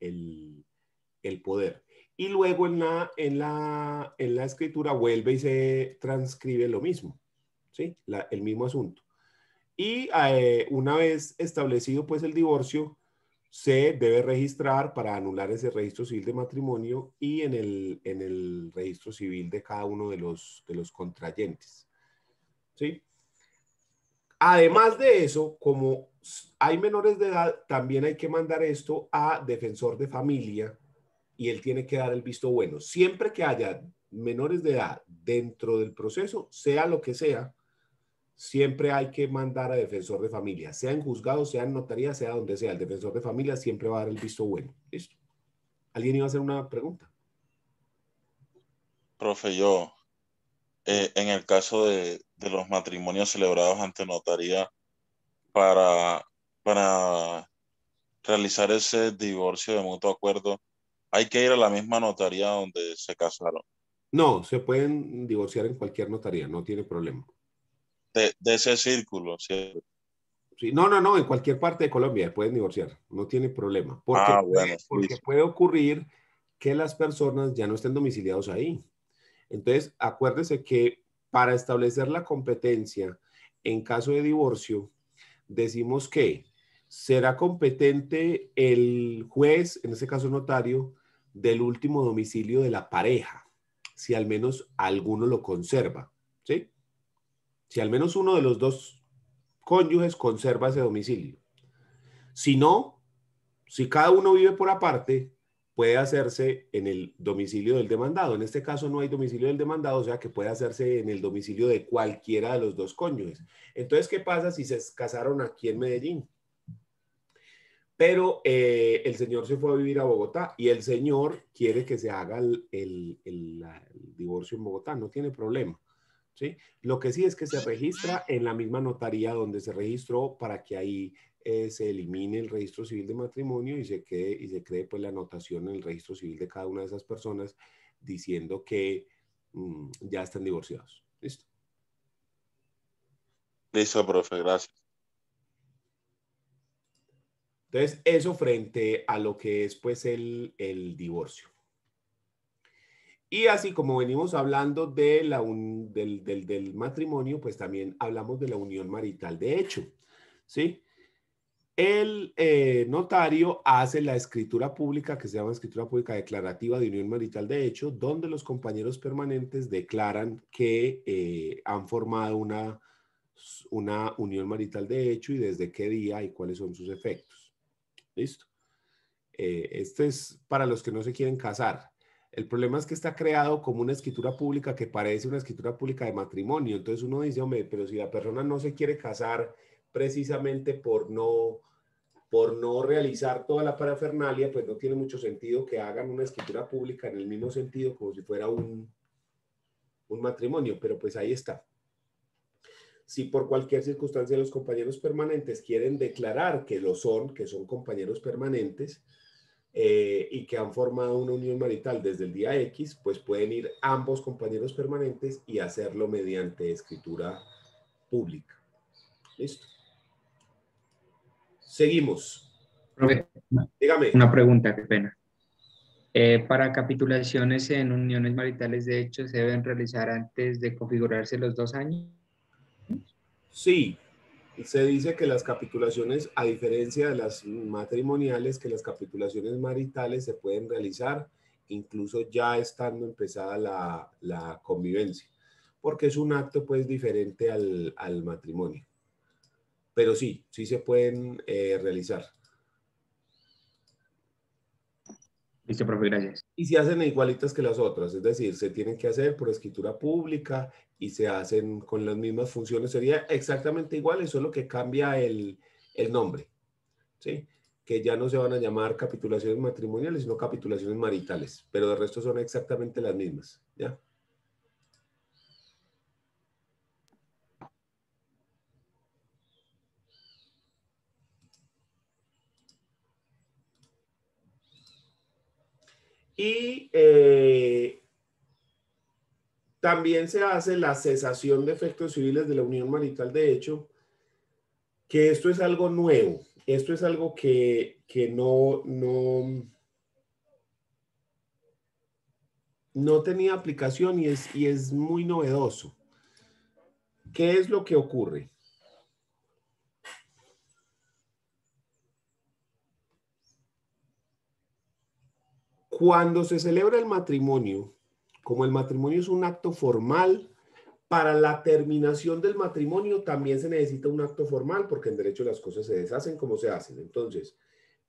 poder. Y luego en la, en, la, en la escritura vuelve y se transcribe lo mismo, ¿sí? el mismo asunto. Y eh, una vez establecido pues el divorcio, se debe registrar para anular ese registro civil de matrimonio y en el, en el registro civil de cada uno de los, de los contrayentes. ¿Sí? Además de eso, como hay menores de edad, también hay que mandar esto a defensor de familia y él tiene que dar el visto bueno. Siempre que haya menores de edad dentro del proceso, sea lo que sea, siempre hay que mandar a defensor de familia, sea en juzgado, sea en notaría, sea donde sea. El defensor de familia siempre va a dar el visto bueno. ¿Listo? ¿Alguien iba a hacer una pregunta?
Profe, yo, eh, en el caso de, los matrimonios celebrados ante notaría, para, para realizar ese divorcio de mutuo acuerdo, hay que ir a la misma notaría donde se casaron.
No, se pueden divorciar en cualquier notaría, no tiene problema
de, ese círculo, ¿sí?
Sí, no, no, no, en cualquier parte de Colombia pueden divorciar, no tiene problema. Porque, ah, porque puede ocurrir que las personas ya no estén domiciliados ahí. Entonces, acuérdese que para establecer la competencia en caso de divorcio, decimos que será competente el juez, en este caso notario, del último domicilio de la pareja, si al menos alguno lo conserva. Si al menos uno de los dos cónyuges conserva ese domicilio. Si no, si cada uno vive por aparte, puede hacerse en el domicilio del demandado. En este caso no hay domicilio del demandado, o sea que puede hacerse en el domicilio de cualquiera de los dos cónyuges. Entonces, ¿qué pasa si se casaron aquí en Medellín? Pero eh, el señor se fue a vivir a Bogotá y el señor quiere que se haga el, divorcio en Bogotá, no tiene problema. ¿Sí? Lo que sí es que se registra en la misma notaría donde se registró para que ahí eh, se elimine el registro civil de matrimonio y se, quede, y se cree pues la anotación en el registro civil de cada una de esas personas diciendo que mm, ya están divorciados. ¿Listo?
Listo, profe, gracias.
Entonces, eso frente a lo que es pues el, divorcio. Y así como venimos hablando de la del, matrimonio, pues también hablamos de la unión marital de hecho, ¿sí? El eh, notario hace la escritura pública, que se llama escritura pública declarativa de unión marital de hecho, donde los compañeros permanentes declaran que eh, han formado una, una unión marital de hecho y desde qué día y cuáles son sus efectos. Listo. Eh, este es para los que no se quieren casar. El problema es que está creado como una escritura pública que parece una escritura pública de matrimonio. Entonces uno dice, hombre, pero si la persona no se quiere casar precisamente por no, por no realizar toda la parafernalia, pues no tiene mucho sentido que hagan una escritura pública en el mismo sentido como si fuera un, un matrimonio. Pero pues ahí está si por cualquier circunstancia los compañeros permanentes quieren declarar que lo son, que son compañeros permanentes eh, y que han formado una unión marital desde el día X, pues pueden ir ambos compañeros permanentes y hacerlo mediante escritura pública. Listo. Seguimos.
Dígame. Una pregunta, qué pena. Eh, para capitulaciones en uniones maritales, de hecho, se deben realizar antes de configurarse los dos años.
Sí, se dice que las capitulaciones, a diferencia de las matrimoniales, que las capitulaciones maritales se pueden realizar incluso ya estando empezada la, convivencia, porque es un acto pues diferente al, matrimonio. Pero sí, sí se pueden eh, realizar.
Listo, profe, gracias.
Y se hacen igualitas que las otras, es decir, se tienen que hacer por escritura pública y se hacen con las mismas funciones. Sería exactamente igual, solo que cambia el, el nombre, ¿sí? Que ya no se van a llamar capitulaciones matrimoniales, sino capitulaciones maritales, pero de resto son exactamente las mismas, ¿ya? Y eh, también se hace la cesación de efectos civiles de la unión marital de hecho, que esto es algo nuevo, esto es algo que, no, no, no tenía aplicación y es, y es muy novedoso. ¿Qué es lo que ocurre? Cuando se celebra el matrimonio, como el matrimonio es un acto formal, para la terminación del matrimonio también se necesita un acto formal, porque en derecho las cosas se deshacen como se hacen. Entonces,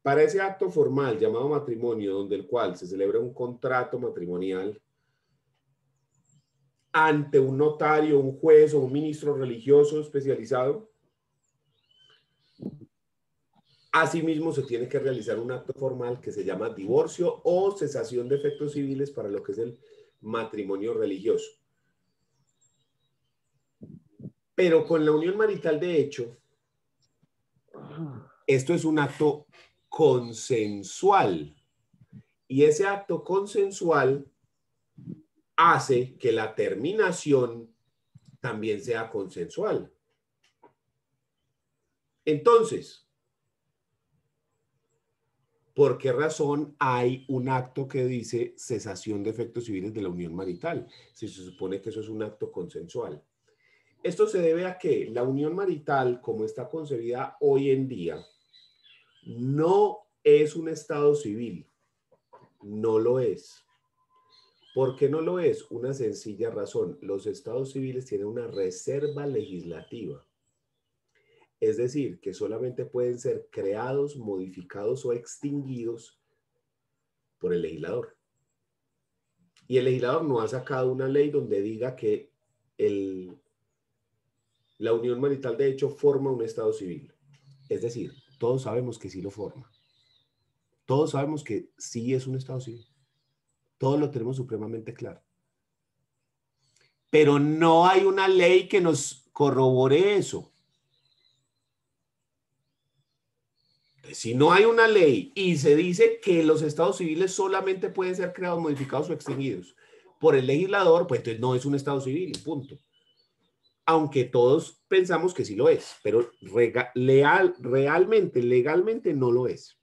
para ese acto formal llamado matrimonio, donde el cual se celebra un contrato matrimonial ante un notario, un juez o un ministro religioso especializado, Asimismo, se tiene que realizar un acto formal que se llama divorcio o cesación de efectos civiles para lo que es el matrimonio religioso. Pero con la unión marital de hecho, esto es un acto consensual. Y ese acto consensual hace que la terminación también sea consensual. Entonces, ¿Por qué razón hay un acto que dice cesación de efectos civiles de la unión marital? Si se supone que eso es un acto consensual. Esto se debe a que la unión marital, como está concebida hoy en día, no es un Estado civil. No lo es. ¿Por qué no lo es? Una sencilla razón. Los estados civiles tienen una reserva legislativa. Es decir, que solamente pueden ser creados, modificados o extinguidos por el legislador. Y el legislador no ha sacado una ley donde diga que la unión marital de hecho forma un estado civil. Es decir, todos sabemos que sí lo forma. Todos sabemos que sí es un estado civil. Todos lo tenemos supremamente claro. Pero no hay una ley que nos corrobore eso. Si no hay una ley y se dice que los estados civiles solamente pueden ser creados, modificados o extinguidos por el legislador, pues entonces no es un estado civil, punto. Aunque todos pensamos que sí lo es, pero realmente, legalmente no lo es.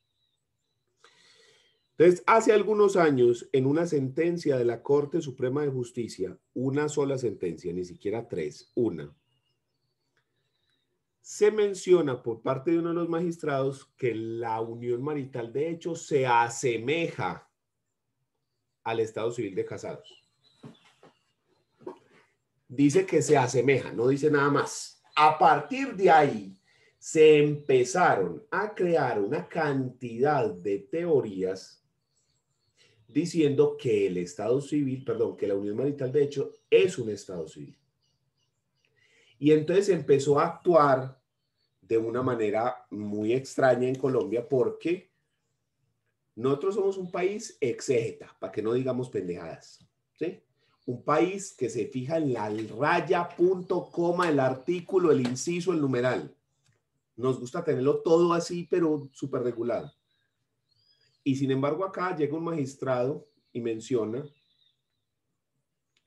Entonces, hace algunos años, en una sentencia de la Corte Suprema de Justicia, una sola sentencia, ni siquiera tres, una, se menciona por parte de uno de los magistrados que la unión marital de hecho se asemeja al estado civil de casados. Dice que se asemeja, no dice nada más. A partir de ahí se empezaron a crear una cantidad de teorías diciendo que el Estado civil, perdón, que la unión marital de hecho es un Estado civil. Y entonces empezó a actuar de una manera muy extraña en Colombia porque nosotros somos un país exégeta, para que no digamos pendejadas, ¿sí? Un país que se fija en la raya, punto, coma, el artículo, el inciso, el numeral. Nos gusta tenerlo todo así, pero súper regulado. Y sin embargo acá llega un magistrado y menciona,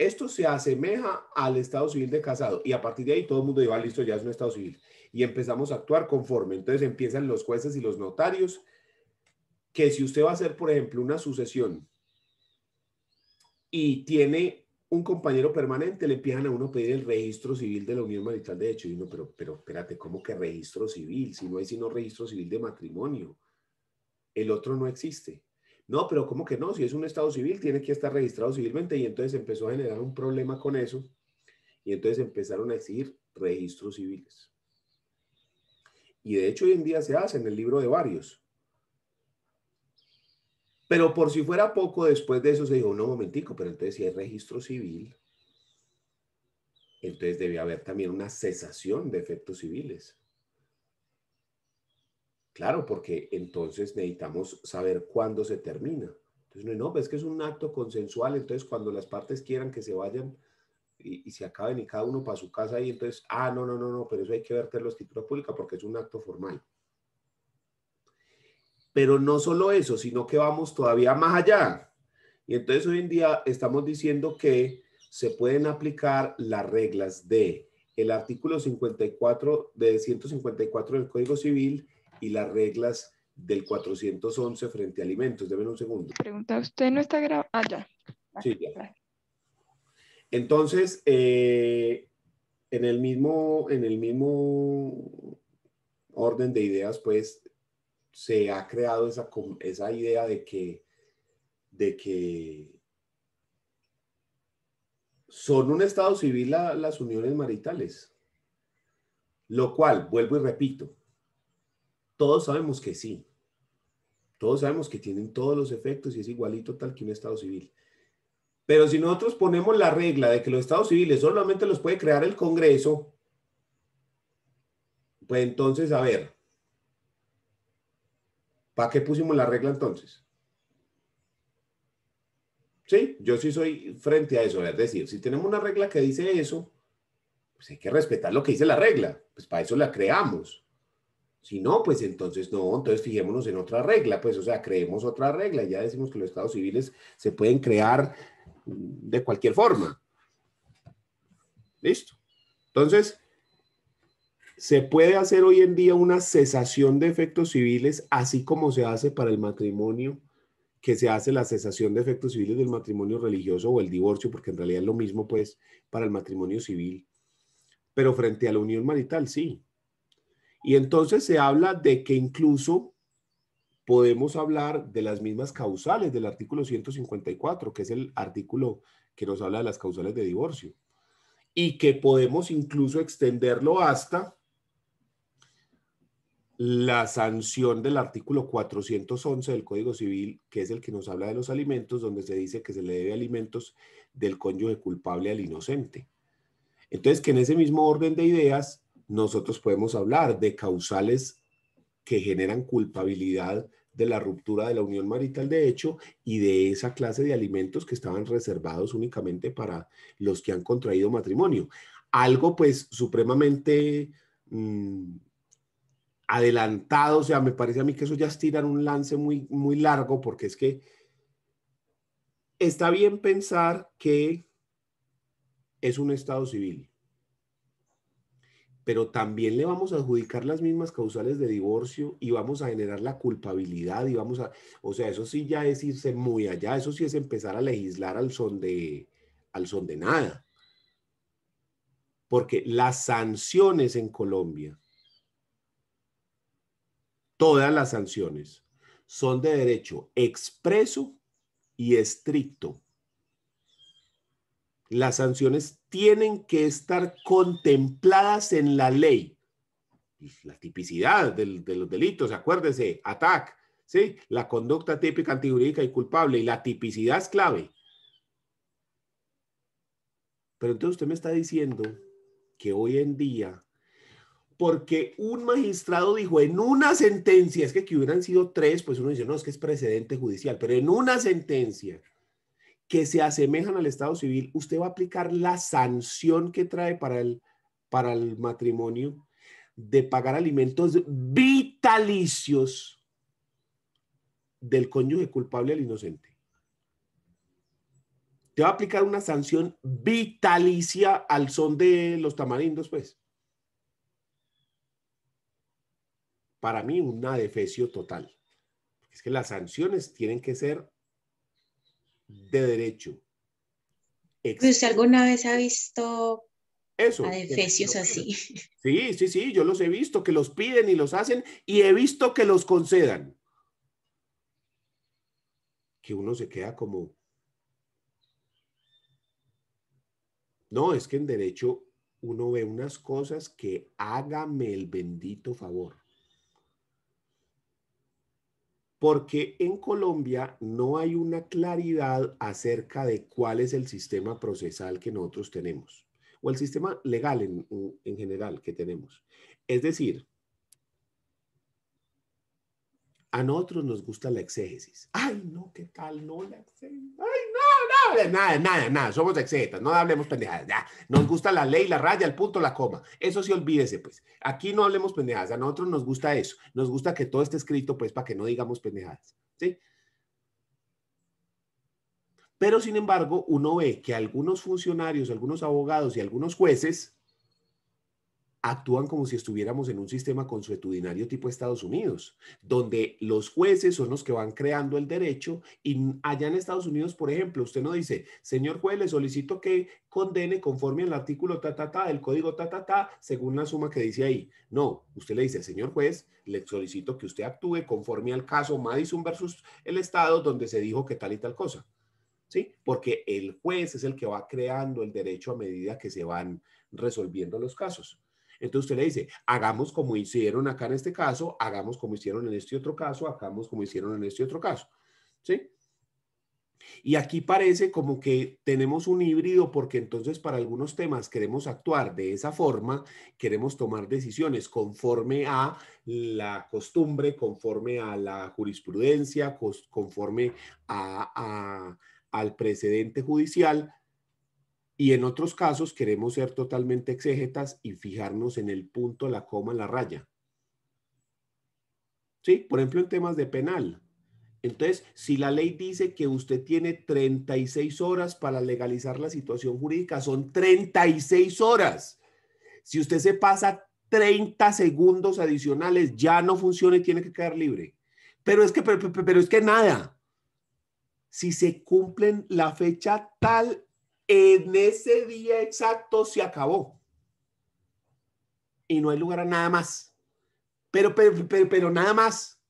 esto se asemeja al estado civil de casado y a partir de ahí todo el mundo dice, ah, listo, ya es un estado civil. Y empezamos a actuar conforme. Entonces empiezan los jueces y los notarios que si usted va a hacer, por ejemplo, una sucesión y tiene un compañero permanente, le empiezan a uno pedir el registro civil de la unión marital de hecho. Y uno, pero, pero espérate, ¿cómo que registro civil? Si no hay sino registro civil de matrimonio el otro no existe. No, pero ¿cómo que no? Si es un estado civil, tiene que estar registrado civilmente y entonces empezó a generar un problema con eso y entonces empezaron a exigir registros civiles. Y de hecho hoy en día se hace en el libro de varios. Pero por si fuera poco, después de eso se dijo, no, momentico, pero entonces si hay registro civil, entonces debe haber también una cesación de efectos civiles. Claro, porque entonces necesitamos saber cuándo se termina. Entonces, no, no, es que es un acto consensual, entonces cuando las partes quieran que se vayan y, se acaben y cada uno para su casa y entonces, ah, no, no, no, no, pero eso hay que verterlo a escritura pública porque es un acto formal. Pero no solo eso, sino que vamos todavía más allá. Y entonces hoy en día estamos diciendo que se pueden aplicar las reglas de el artículo 54 de 154 del Código Civil y las reglas del 411 frente a alimentos. Deben un segundo.
Pregunta, ¿usted no está grabando? Ah, ya.
Sí, ya. Entonces, eh, en, el mismo, en el mismo orden de ideas, pues, se ha creado esa, esa idea de que, de que son un estado civil las uniones maritales. Lo cual, vuelvo y repito, todos sabemos que sí. Todos sabemos que tienen todos los efectos y es igualito tal que un Estado civil. Pero si nosotros ponemos la regla de que los Estados civiles solamente los puede crear el Congreso, pues entonces, a ver, ¿para qué pusimos la regla entonces? Sí, yo sí soy frente a eso. Es decir, si tenemos una regla que dice eso, pues hay que respetar lo que dice la regla. Pues para eso la creamos. Si no, pues entonces no, entonces fijémonos en otra regla, pues o sea, creemos otra regla, ya decimos que los estados civiles se pueden crear de cualquier forma. Listo. Entonces, se puede hacer hoy en día una cesación de efectos civiles, así como se hace para el matrimonio, que se hace la cesación de efectos civiles del matrimonio religioso o el divorcio, porque en realidad es lo mismo, pues, para el matrimonio civil. Pero frente a la unión marital, sí. Y entonces se habla de que incluso podemos hablar de las mismas causales del artículo 154, que es el artículo que nos habla de las causales de divorcio, y que podemos incluso extenderlo hasta la sanción del artículo 411 del Código Civil, que es el que nos habla de los alimentos, donde se dice que se le debe alimentos del cónyuge culpable al inocente. Entonces, que en ese mismo orden de ideas, nosotros podemos hablar de causales que generan culpabilidad de la ruptura de la unión marital de hecho y de esa clase de alimentos que estaban reservados únicamente para los que han contraído matrimonio. Algo pues supremamente mm, adelantado, o sea, me parece a mí que eso ya estiran un lance muy, muy largo porque es que está bien pensar que es un estado civil, pero también le vamos a adjudicar las mismas causales de divorcio y vamos a generar la culpabilidad y vamos a, o sea, eso sí ya es irse muy allá, eso sí es empezar a legislar al son de, al son de nada. Porque las sanciones en Colombia, todas las sanciones, son de derecho expreso y estricto las sanciones tienen que estar contempladas en la ley. La tipicidad de los delitos, acuérdese, ataque, ¿sí? La conducta típica, antijurídica y culpable, y la tipicidad es clave. Pero entonces usted me está diciendo que hoy en día, porque un magistrado dijo en una sentencia, es que que hubieran sido tres, pues uno dice, no, es que es precedente judicial, pero en una sentencia que se asemejan al Estado civil, usted va a aplicar la sanción que trae para el, para el matrimonio de pagar alimentos vitalicios del cónyuge culpable al inocente. Te va a aplicar una sanción vitalicia al son de los tamarindos, pues. Para mí, una defecio total. Es que las sanciones tienen que ser de derecho.
¿Usted alguna vez ha visto eso, a defesios así?
Sí, sí, sí, yo los he visto, que los piden y los hacen y he visto que los concedan. Que uno se queda como... No, es que en derecho uno ve unas cosas que hágame el bendito favor porque en Colombia no hay una claridad acerca de cuál es el sistema procesal que nosotros tenemos, o el sistema legal en, general que tenemos. Es decir, a nosotros nos gusta la exégesis. Ay, no, ¿qué tal? No, la exégesis. Ay, nada, nada, nada. Somos exégetas, no hablemos pendejadas. Ya. Nos gusta la ley, la raya, el punto, la coma. Eso sí, olvídese, pues. Aquí no hablemos pendejadas. A nosotros nos gusta eso. Nos gusta que todo esté escrito, pues, para que no digamos pendejadas. ¿Sí? Pero, sin embargo, uno ve que algunos funcionarios, algunos abogados y algunos jueces actúan como si estuviéramos en un sistema consuetudinario tipo Estados Unidos, donde los jueces son los que van creando el derecho y allá en Estados Unidos, por ejemplo, usted no dice, señor juez, le solicito que condene conforme al artículo ta, ta, ta, del código ta, ta, ta, según la suma que dice ahí. No, usted le dice, señor juez, le solicito que usted actúe conforme al caso Madison versus el Estado, donde se dijo que tal y tal cosa. ¿Sí? Porque el juez es el que va creando el derecho a medida que se van resolviendo los casos. Entonces usted le dice, hagamos como hicieron acá en este caso, hagamos como hicieron en este otro caso, hagamos como hicieron en este otro caso. ¿Sí? Y aquí parece como que tenemos un híbrido porque entonces para algunos temas queremos actuar de esa forma, queremos tomar decisiones conforme a la costumbre, conforme a la jurisprudencia, conforme a, al precedente judicial, y en otros casos queremos ser totalmente exégetas y fijarnos en el punto, la coma, la raya. ¿Sí? Por ejemplo, en temas de penal. Entonces, si la ley dice que usted tiene 36 horas para legalizar la situación jurídica, son 36 horas. Si usted se pasa 30 segundos adicionales, ya no funciona y tiene que quedar libre. Pero es que, pero, pero es que nada. Si se cumplen la fecha tal en ese día exacto se acabó. Y no hay lugar a nada más. Pero, pero, pero, nada más.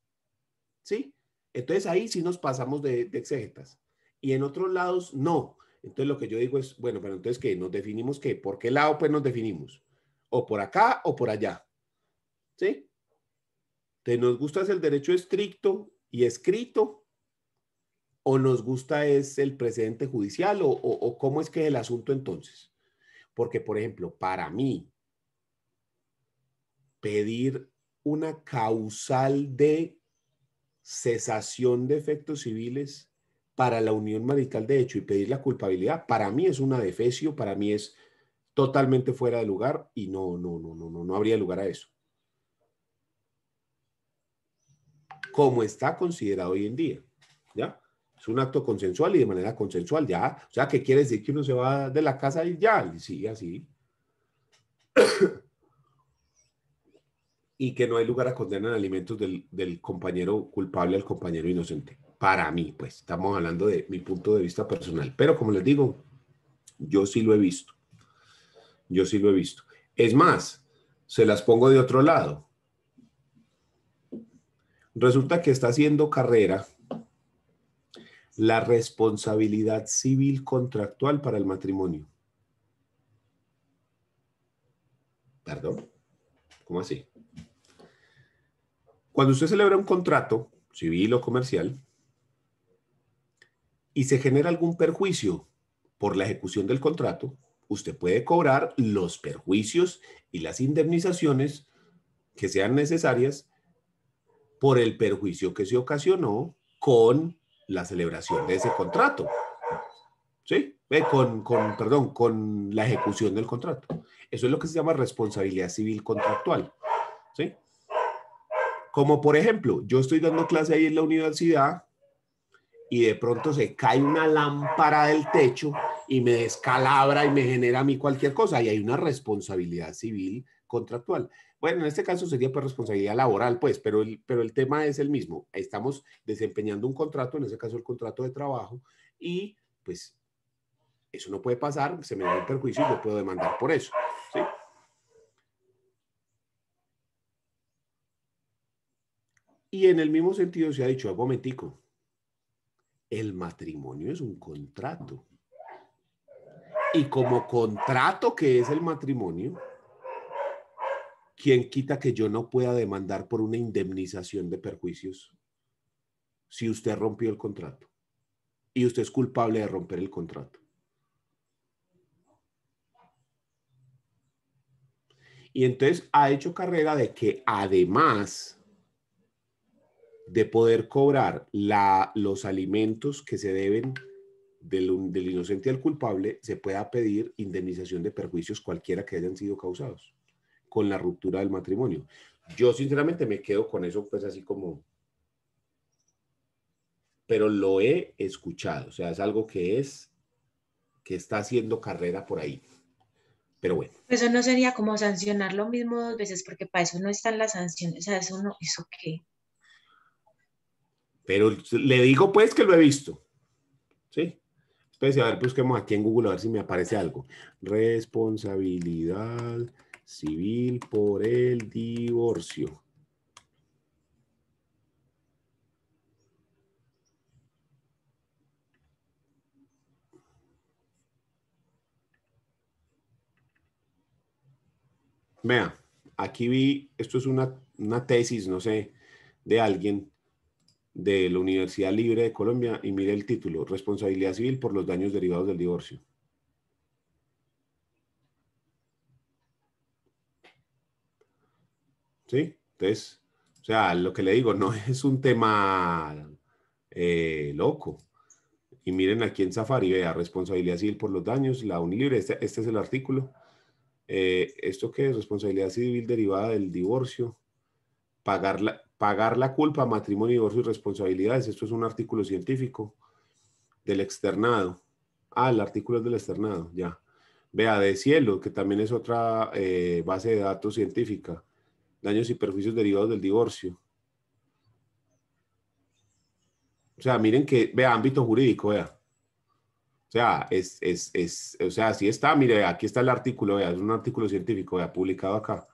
¿sí? Entonces ahí sí nos pasamos de, exégetas. Y en otros lados, no. Entonces lo que yo digo es, bueno, pero entonces ¿qué? Nos definimos qué? ¿Por qué lado pues nos definimos? O por acá o por allá. ¿Sí? Entonces nos gusta el derecho estricto y escrito o nos gusta es el precedente judicial o, cómo es que es el asunto entonces. Porque, por ejemplo, para mí, pedir una causal de cesación de efectos civiles para la unión marital de hecho y pedir la culpabilidad, para mí es una defecio, para mí es totalmente fuera de lugar y no, no, no, no, no, no habría lugar a eso. Como está considerado hoy en día, ¿ya? Es un acto consensual y de manera consensual, ¿ya? O sea, ¿qué quiere decir que uno se va de la casa y ya? Sí, así. y que no hay lugar a condenar alimentos del, del compañero culpable al compañero inocente para mí, pues estamos hablando de mi punto de vista personal. Pero como les digo, yo sí lo he visto. Yo sí lo he visto. Es más, se las pongo de otro lado. Resulta que está haciendo carrera la responsabilidad civil contractual para el matrimonio. Perdón, ¿cómo así? Cuando usted celebra un contrato civil o comercial, y se genera algún perjuicio por la ejecución del contrato, usted puede cobrar los perjuicios y las indemnizaciones que sean necesarias por el perjuicio que se ocasionó con la celebración de ese contrato. ¿Sí? con, con, perdón, con la ejecución del contrato. Eso es lo que se llama responsabilidad civil contractual. ¿Sí? Como por ejemplo, yo estoy dando clase ahí en la universidad y de pronto se cae una lámpara del techo y me descalabra y me genera a mí cualquier cosa y hay una responsabilidad civil contractual. Bueno, en este caso sería por responsabilidad laboral, pues, pero el, pero el tema es el mismo. Estamos desempeñando un contrato, en ese caso el contrato de trabajo, y pues eso no puede pasar, se me da un perjuicio y yo puedo demandar por eso. ¿sí? Y en el mismo sentido se ha dicho, un momentico, el matrimonio es un contrato. Y como contrato que es el matrimonio, ¿quién quita que yo no pueda demandar por una indemnización de perjuicios si usted rompió el contrato? Y usted es culpable de romper el contrato. Y entonces ha hecho carrera de que además de poder cobrar la, los alimentos que se deben del, del, inocente al culpable, se pueda pedir indemnización de perjuicios cualquiera que hayan sido causados con la ruptura del matrimonio. Yo sinceramente me quedo con eso pues así como, pero lo he escuchado, o sea, es algo que es, que está haciendo carrera por ahí. Pero bueno.
Eso no sería como sancionar lo mismo dos veces, porque para eso no están las sanciones, o sea, eso no, eso qué.
Pero le digo pues que lo he visto. ¿Sí? Entonces, a ver, busquemos aquí en Google a ver si me aparece algo. Responsabilidad civil por el divorcio. Vea, aquí vi, esto es una, una tesis, no sé, de alguien de la Universidad Libre de Colombia y mire el título, Responsabilidad Civil por los daños derivados del divorcio. ¿Sí? Entonces, o sea, lo que le digo, no (laughs) es un tema eh, loco. Y miren aquí en Safari, vea, responsabilidad civil por los daños, la Unilibre, este, este es el artículo. Eh, ¿Esto qué es? Responsabilidad civil derivada del divorcio. Pagar la, pagar la culpa, matrimonio, divorcio y responsabilidades. Esto es un artículo científico del externado. Ah, el artículo es del externado, ya. Vea, de cielo, que también es otra eh, base de datos científica. Daños y perjuicios derivados del divorcio. O sea, miren que, vea, ámbito jurídico, vea. O sea, es, es, es, o sea, así está, mire, aquí está el artículo, vea, es un artículo científico, vea, publicado acá.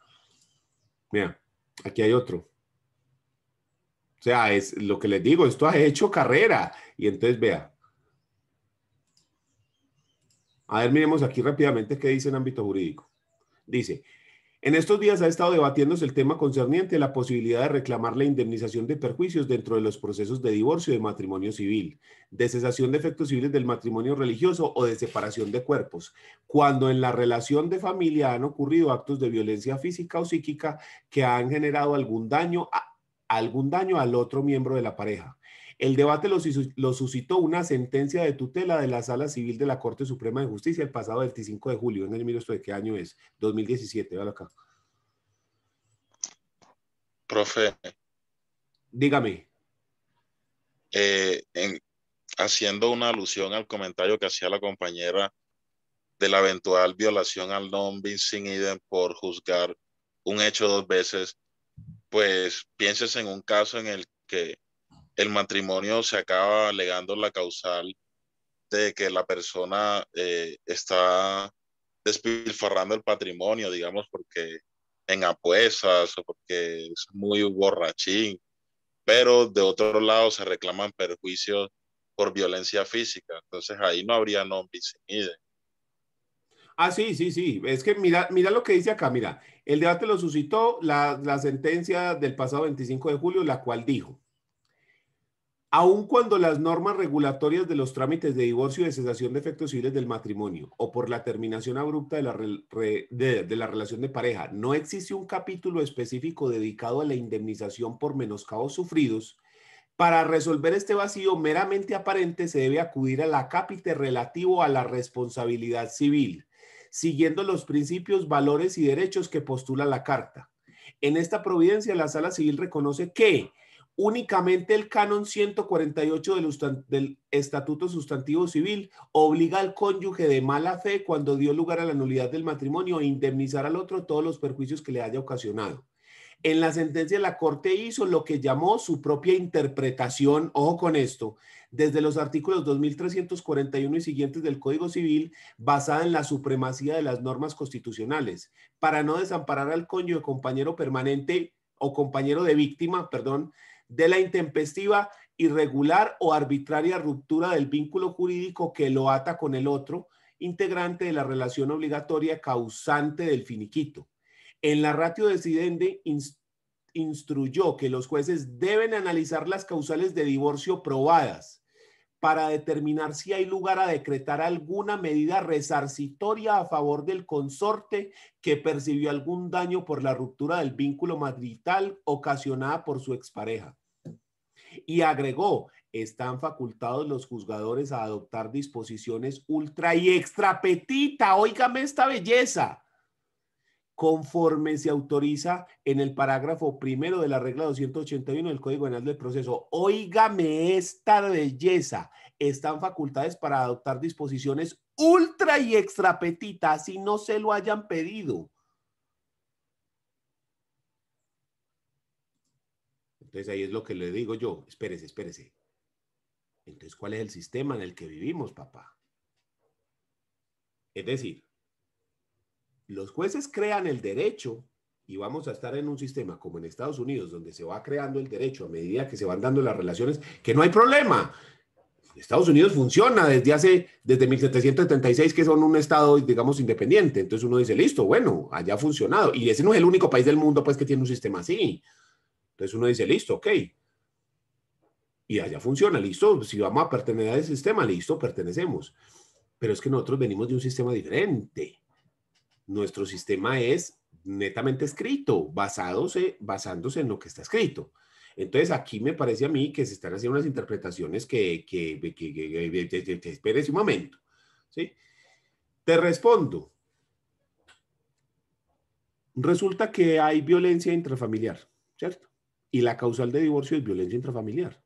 Vea, aquí hay otro O sea, es lo que les digo, esto ha hecho carrera. Y entonces vea. A ver, miremos aquí rápidamente qué dice en ámbito jurídico. Dice, en estos días ha estado debatiéndose el tema concerniente a la posibilidad de reclamar la indemnización de perjuicios dentro de los procesos de divorcio de matrimonio civil, de cesación de efectos civiles del matrimonio religioso o de separación de cuerpos, cuando en la relación de familia han ocurrido actos de violencia física o psíquica que han generado algún daño, algún daño al otro miembro de la pareja. El debate lo, suscitó una sentencia de tutela de la Sala Civil de la Corte Suprema de Justicia el pasado 25 de julio. En el miro esto de qué año es, 2017, véalo acá.
Profe.
Dígame.
Eh, haciendo una alusión al comentario que hacía la compañera de la eventual violación al non bis in idem por juzgar un hecho dos veces, pues pienses en un caso en el que el matrimonio se acaba alegando la causal de que la persona eh, está despilfarrando el patrimonio, digamos, porque en apuestas o porque es muy borrachín, pero de otro lado se reclaman perjuicios por violencia física, entonces ahí no habría non bis
Ah, sí, sí, sí. Es que mira, mira lo que dice acá, mira. El debate lo suscitó la, la sentencia del pasado 25 de julio, la cual dijo, Aun cuando las normas regulatorias de los trámites de divorcio y de cesación de efectos civiles del matrimonio o por la terminación abrupta de la, de, la, relación de pareja, no existe un capítulo específico dedicado a la indemnización por menoscabos sufridos, para resolver este vacío meramente aparente se debe acudir a la cápite relativo a la responsabilidad civil, siguiendo los principios, valores y derechos que postula la Carta. En esta providencia, la Sala Civil reconoce que únicamente el canon 148 del, del, Estatuto Sustantivo Civil obliga al cónyuge de mala fe cuando dio lugar a la nulidad del matrimonio a indemnizar al otro todos los perjuicios que le haya ocasionado. En la sentencia la Corte hizo lo que llamó su propia interpretación, ojo con esto, desde los artículos 2341 y siguientes del Código Civil, basada en la supremacía de las normas constitucionales, para no desamparar al cónyuge compañero permanente o compañero de víctima, perdón, de la intempestiva, irregular o arbitraria ruptura del vínculo jurídico que lo ata con el otro, integrante de la relación obligatoria causante del finiquito. En la ratio decidente instruyó que los jueces deben analizar las causales de divorcio probadas para determinar si hay lugar a decretar alguna medida resarcitoria a favor del consorte que percibió algún daño por la ruptura del vínculo marital ocasionada por su expareja. Y agregó, están facultados los juzgadores a adoptar disposiciones ultra y extra petita, óigame esta belleza, conforme se autoriza en el parágrafo primero de la regla 281 del Código Penal del Proceso. Óigame esta belleza, están facultadas para adoptar disposiciones ultra y extra petita, si no se lo hayan pedido. Entonces ahí es lo que le digo yo, espérese, espérese. Entonces, ¿cuál es el sistema en el que vivimos, papá? Es decir, los jueces crean el derecho y vamos a estar en un sistema como en Estados Unidos, donde se va creando el derecho a medida que se van dando las relaciones, que no hay problema. Estados Unidos funciona desde hace, desde 1776, que son un estado, digamos, independiente. Entonces uno dice, listo, bueno, allá ha funcionado. Y ese no es el único país del mundo, pues, que tiene un sistema así. Entonces uno dice, listo, ok. Y allá funciona, listo. Si vamos a pertenecer a ese sistema, listo, pertenecemos. Pero es que nosotros venimos de un sistema diferente. Nuestro sistema es netamente escrito, basándose, basándose en lo que está escrito. Entonces aquí me parece a mí que se están haciendo unas interpretaciones que, que, que, que, que esperes un momento. ¿sí? Te respondo. Resulta que hay violencia intrafamiliar, ¿cierto? Y la causal de divorcio es violencia intrafamiliar.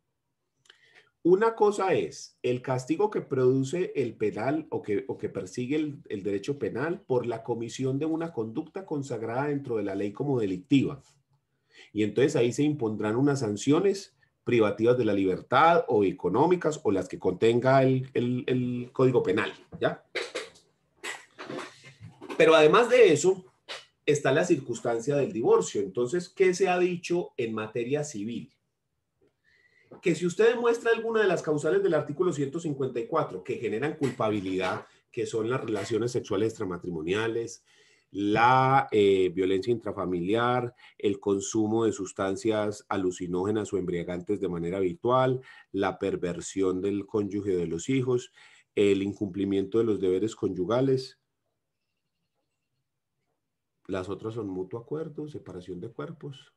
Una cosa es el castigo que produce el penal o que, o que persigue el, derecho penal por la comisión de una conducta consagrada dentro de la ley como delictiva. Y entonces ahí se impondrán unas sanciones privativas de la libertad o económicas o las que contenga el, el, el código penal, ¿ya? Pero además de eso, está la circunstancia del divorcio. Entonces, ¿qué se ha dicho en materia civil? que si usted demuestra alguna de las causales del artículo 154 que generan culpabilidad, que son las relaciones sexuales extramatrimoniales, la eh, violencia intrafamiliar, el consumo de sustancias alucinógenas o embriagantes de manera habitual, la perversión del cónyuge de los hijos, el incumplimiento de los deberes conyugales. Las otras son mutuo acuerdo, separación de cuerpos.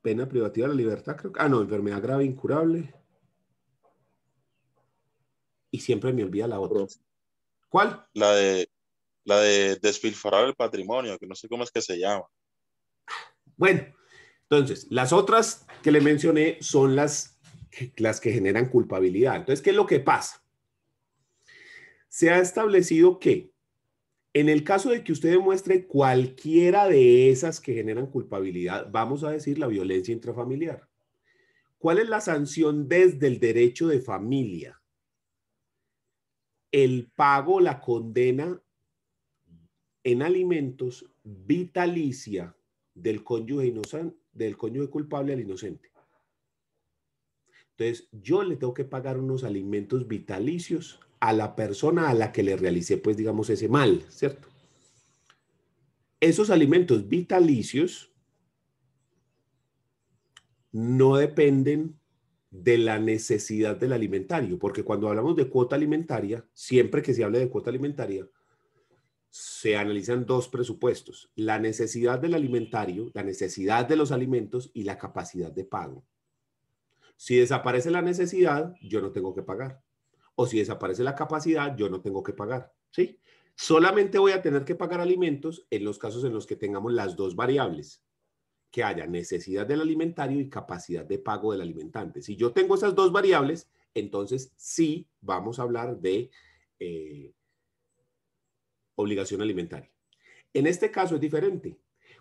Pena privativa de la libertad, creo que. Ah, no, enfermedad grave incurable. Y siempre me olvida la otra. ¿Cuál?
La de, la de el patrimonio, que no sé cómo es que se llama.
Bueno, entonces, las otras que le mencioné son las, las que generan culpabilidad. Entonces, ¿qué es lo que pasa? Se ha establecido que en el caso de que usted demuestre cualquiera de esas que generan culpabilidad, vamos a decir la violencia intrafamiliar. ¿Cuál es la sanción desde el derecho de familia? el pago, la condena en alimentos vitalicia del cónyuge, inocente, del cónyuge culpable al inocente. Entonces, yo le tengo que pagar unos alimentos vitalicios a la persona a la que le realicé, pues, digamos, ese mal, ¿cierto? Esos alimentos vitalicios no dependen de la necesidad del alimentario, porque cuando hablamos de cuota alimentaria, siempre que se hable de cuota alimentaria, se analizan dos presupuestos, la necesidad del alimentario, la necesidad de los alimentos y la capacidad de pago. Si desaparece la necesidad, yo no tengo que pagar. O si desaparece la capacidad, yo no tengo que pagar. ¿Sí? Solamente voy a tener que pagar alimentos en los casos en los que tengamos las dos variables, que haya necesidad del alimentario y capacidad de pago del alimentante. Si yo tengo esas dos variables, entonces sí vamos a hablar de eh, obligación alimentaria. En este caso es diferente,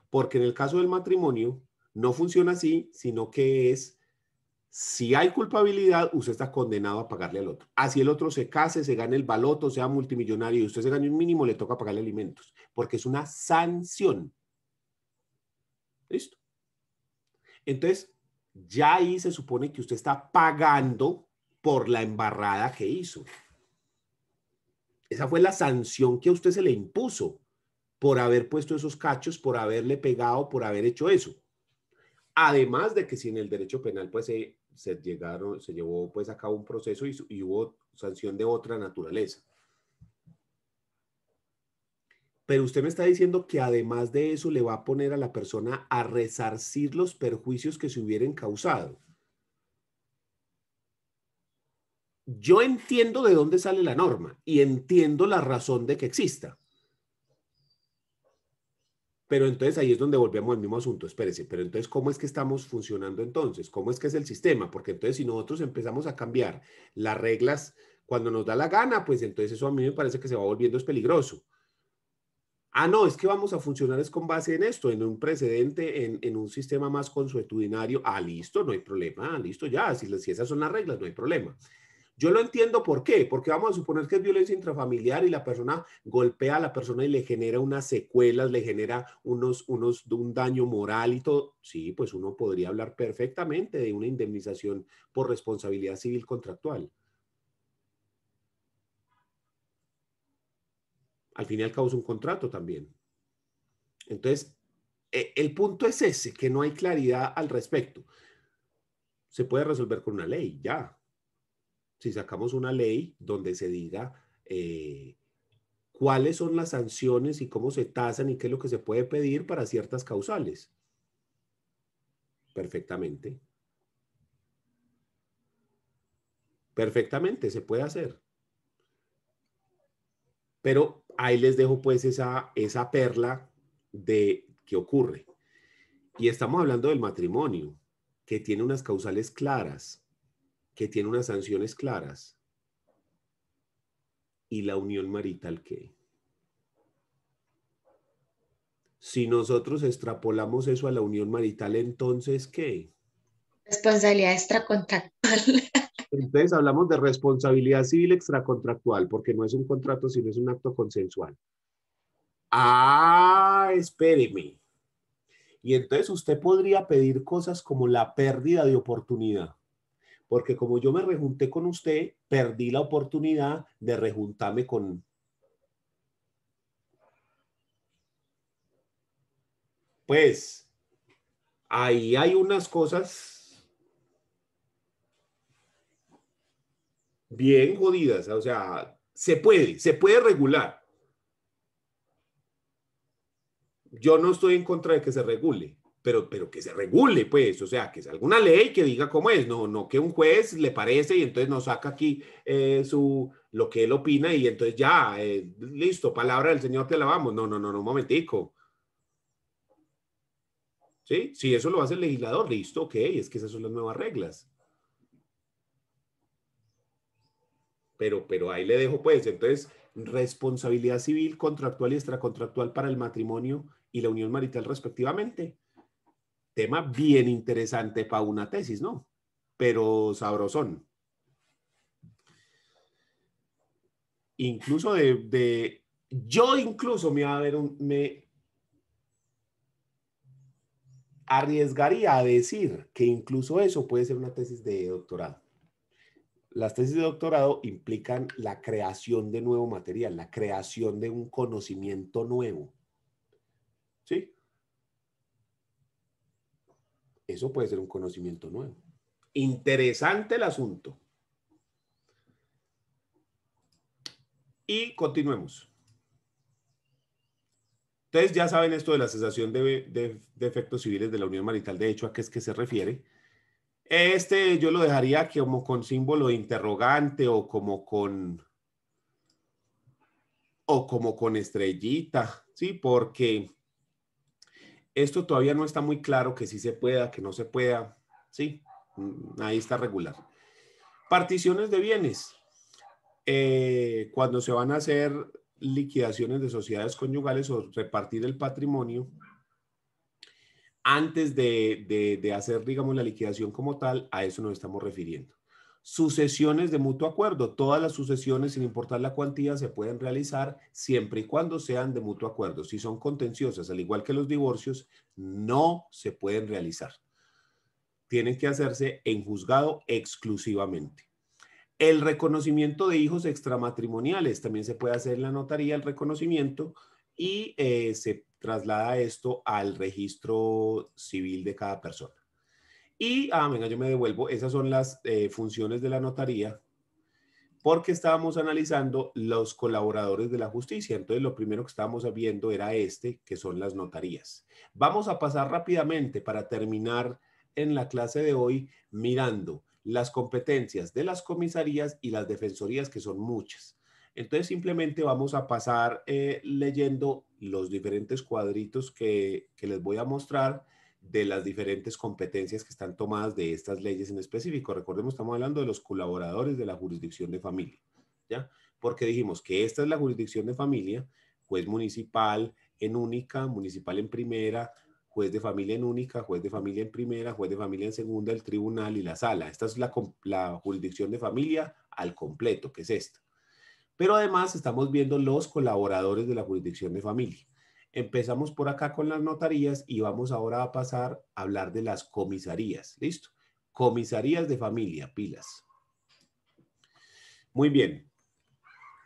porque en el caso del matrimonio no funciona así, sino que es, si hay culpabilidad, usted está condenado a pagarle al otro. Así el otro se case, se gane el baloto, sea multimillonario y usted se gane un mínimo, le toca pagarle alimentos, porque es una sanción. ¿Listo? Entonces, ya ahí se supone que usted está pagando por la embarrada que hizo. Esa fue la sanción que a usted se le impuso por haber puesto esos cachos, por haberle pegado, por haber hecho eso. Además de que si en el derecho penal pues se, llegaron, se llevó pues a cabo un proceso y hubo sanción de otra naturaleza. Pero usted me está diciendo que además de eso le va a poner a la persona a resarcir los perjuicios que se hubieran causado. Yo entiendo de dónde sale la norma y entiendo la razón de que exista. Pero entonces ahí es donde volvemos al mismo asunto. Espérese, pero entonces, ¿cómo es que estamos funcionando entonces? ¿Cómo es que es el sistema? Porque entonces, si nosotros empezamos a cambiar las reglas cuando nos da la gana, pues entonces eso a mí me parece que se va volviendo es peligroso. Ah, no, es que vamos a funcionar es con base en esto, en un precedente, en, un sistema más consuetudinario. Ah, listo, no hay problema, ah, listo ya, si, si esas son las reglas, no hay problema. Yo lo entiendo por qué, porque vamos a suponer que es violencia intrafamiliar y la persona golpea a la persona y le genera unas secuelas, le genera unos, unos, un daño moral y todo. Sí, pues uno podría hablar perfectamente de una indemnización por responsabilidad civil contractual. Al fin y al cabo es un contrato también. Entonces, e, el punto es ese, que no hay claridad al respecto. Se puede resolver con una ley, ya. Si sacamos una ley donde se diga eh, cuáles son las sanciones y cómo se tasan y qué es lo que se puede pedir para ciertas causales. Perfectamente. Perfectamente, se puede hacer. Pero ahí les dejo pues esa, esa perla de qué ocurre. Y estamos hablando del matrimonio, que tiene unas causales claras, que tiene unas sanciones claras. ¿Y la unión marital qué? Si nosotros extrapolamos eso a la unión marital, entonces ¿qué?
Responsabilidad extracontractual.
Entonces hablamos de responsabilidad civil extracontractual, porque no es un contrato, sino es un acto consensual. Ah, espéreme. Y entonces usted podría pedir cosas como la pérdida de oportunidad. Porque como yo me rejunté con usted, perdí la oportunidad de rejuntarme con... Pues ahí hay unas cosas bien jodidas. O sea, se puede, se puede regular yo no estoy en contra de que se regule, pero, pero que se regule, pues, o sea, que es alguna ley que diga cómo es, no, no que un juez le parece y entonces nos saca aquí eh, su, lo que él opina y entonces ya, eh, listo, palabra del Señor te la vamos. No, no, no, no, un momentico. ¿Sí? Si eso lo hace el legislador, listo, ok, es que esas son las nuevas reglas. Pero, pero ahí le dejo, pues, entonces, responsabilidad civil, contractual y extracontractual para el matrimonio y la unión marital respectivamente. Tema bien interesante para una tesis, ¿no? Pero sabrosón. Incluso de, yo incluso me, a ver me arriesgaría a decir que incluso eso puede ser una tesis de doctorado. Las tesis de doctorado implican la creación de nuevo material, la creación de un conocimiento nuevo. ¿Sí? Eso puede ser un conocimiento nuevo. Interesante el asunto. Y continuemos. Entonces ya saben esto de la cesación de, efectos civiles de la unión marital, de hecho, a qué es que se refiere. Este yo lo dejaría como con símbolo de interrogante o como con o como con estrellita, ¿sí? Porque esto todavía no está muy claro que sí se pueda, que no se pueda. Sí, mm, ahí está regular. Particiones de bienes. Eh, cuando se van a hacer liquidaciones de sociedades conyugales o repartir el patrimonio, antes de, de hacer, digamos, la liquidación como tal, a eso nos estamos refiriendo. Sucesiones de mutuo acuerdo. Todas las sucesiones, sin importar la cuantía, se pueden realizar siempre y cuando sean de mutuo acuerdo. Si son contenciosas, al igual que los divorcios, no se pueden realizar. Tienen que hacerse en juzgado exclusivamente. El reconocimiento de hijos extramatrimoniales también se puede hacer en la notaría, el reconocimiento, y eh, se traslada esto al registro civil de cada persona. Y, ah, venga, yo me devuelvo. Esas son las eh, funciones de la notaría porque estábamos analizando los colaboradores de la justicia. Entonces, lo primero que estábamos viendo era este, que son las notarías. Vamos a pasar rápidamente para terminar en la clase de hoy mirando las competencias de las comisarías y las defensorías, que son muchas. Entonces, simplemente vamos a pasar eh, leyendo los diferentes cuadritos que, que les voy a mostrar de las diferentes competencias que están tomadas de estas leyes en específico. Recordemos, estamos hablando de los colaboradores de la jurisdicción de familia, ¿ya? Porque dijimos que esta es la jurisdicción de familia, juez municipal en única, municipal en primera, juez de familia en única, juez de familia en primera, juez de familia en segunda, el tribunal y la sala. Esta es la, la jurisdicción de familia al completo, que es esta. Pero además estamos viendo los colaboradores de la jurisdicción de familia. Empezamos por acá con las notarías y vamos ahora a pasar a hablar de las comisarías. ¿Listo? Comisarías de familia, pilas. Muy bien.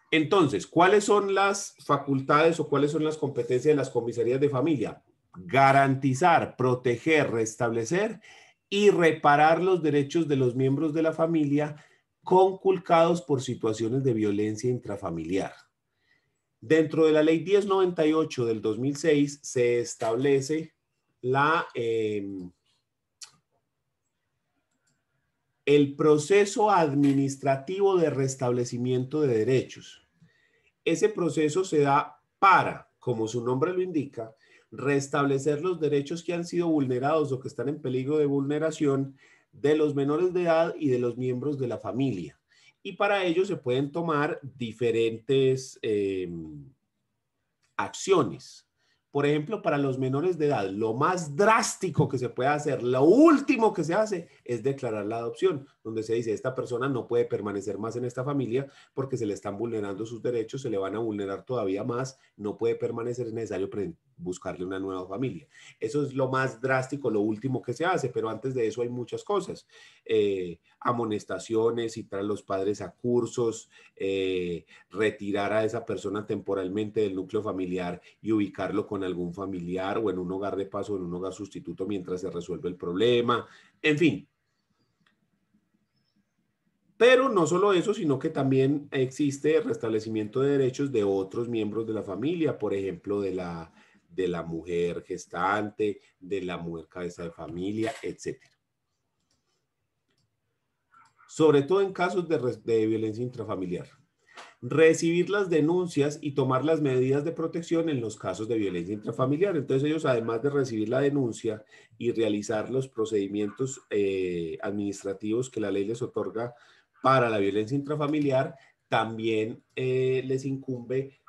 Entonces, ¿cuáles son las facultades o cuáles son las competencias de las comisarías de familia? Garantizar, proteger, restablecer y reparar los derechos de los miembros de la familia conculcados por situaciones de violencia intrafamiliar. Dentro de la ley 1098 del 2006 se establece la, em, el proceso administrativo de restablecimiento de derechos. Ese proceso se da para, como su nombre lo indica, restablecer los derechos que han sido vulnerados o que están en peligro de vulneración de los menores de edad y de los miembros de la familia y para ello se pueden tomar diferentes em, acciones. Por ejemplo, para los menores de edad, lo más drástico que se puede hacer, lo último que se hace es declarar la adopción, donde se dice, esta persona no puede permanecer más en esta familia porque se le están vulnerando sus derechos, se le van a vulnerar todavía más, no puede permanecer, es necesario buscarle una nueva familia. Eso es lo más drástico, lo último que se hace, pero antes de eso hay muchas cosas. Eh, amonestaciones, citar a los padres a cursos, eh, retirar a esa persona temporalmente del núcleo familiar y ubicarlo con algún familiar o en un hogar de paso en un hogar sustituto mientras se resuelve el problema. En fin, pero no solo eso, sino que también existe restablecimiento de derechos de otros miembros de la familia, por ejemplo, de la, de la mujer gestante, de la mujer cabeza de familia, etc. Sobre todo en casos de, violencia intrafamiliar. Recibir las denuncias y tomar las medidas de protección en los casos de violencia intrafamiliar. Entonces ellos, además de recibir la denuncia y realizar los procedimientos eh, administrativos que la ley les otorga para la violencia intrafamiliar, también eh, les incumbe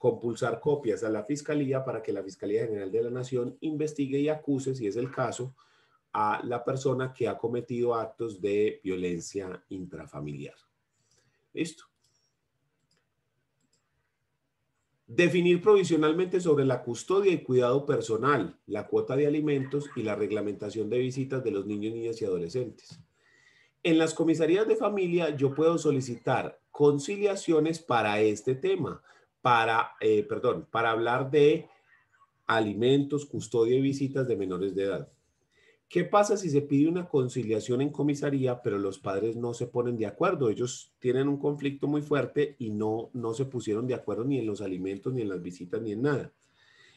compulsar copias a la Fiscalía para que la Fiscalía General de la Nación investigue y acuse, si es el caso, a la persona que ha cometido actos de violencia intrafamiliar. Listo. Definir provisionalmente sobre la custodia y cuidado personal, la cuota de alimentos y la reglamentación de visitas de los niños, niñas y adolescentes. En las comisarías de familia yo puedo solicitar conciliaciones para este tema, para, eh, perdón, para hablar de alimentos, custodia y visitas de menores de edad. ¿Qué pasa si se pide una conciliación en comisaría, pero los padres no se ponen de acuerdo? Ellos tienen un conflicto muy fuerte y no, no se pusieron de acuerdo ni en los alimentos, ni en las visitas, ni en nada.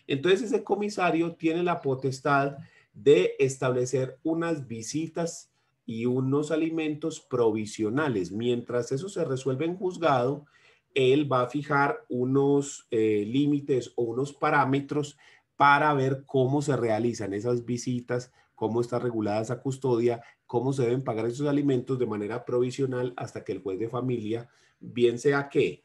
Entonces ese comisario tiene la potestad de establecer unas visitas y unos alimentos provisionales. Mientras eso se resuelve en juzgado, él va a fijar unos eh, límites o unos parámetros para ver cómo se realizan esas visitas, cómo está regulada esa custodia, cómo se deben pagar esos alimentos de manera provisional hasta que el juez de familia, bien sea que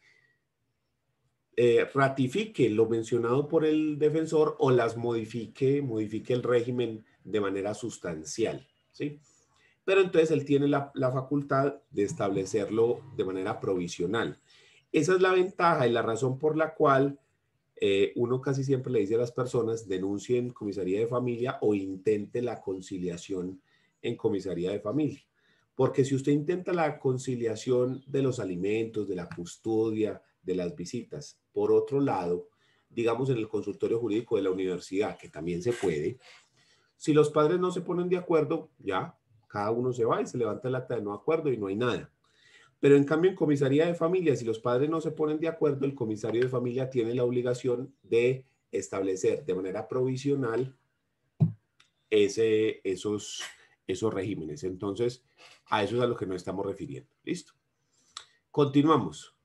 eh, ratifique lo mencionado por el defensor o las modifique, modifique el régimen de manera sustancial. ¿sí? pero entonces él tiene la, facultad de establecerlo de manera provisional. Esa es la ventaja y la razón por la cual eh, uno casi siempre le dice a las personas denuncien comisaría de familia o intente la conciliación en comisaría de familia. Porque si usted intenta la conciliación de los alimentos, de la custodia, de las visitas, por otro lado, digamos en el consultorio jurídico de la universidad, que también se puede, si los padres no se ponen de acuerdo, ya, cada uno se va y se levanta el acta de no acuerdo y no hay nada. Pero en cambio en comisaría de familia, si los padres no se ponen de acuerdo, el comisario de familia tiene la obligación de establecer de manera provisional ese, esos, esos regímenes. Entonces, a eso es a lo que nos estamos refiriendo. Listo. Continuamos.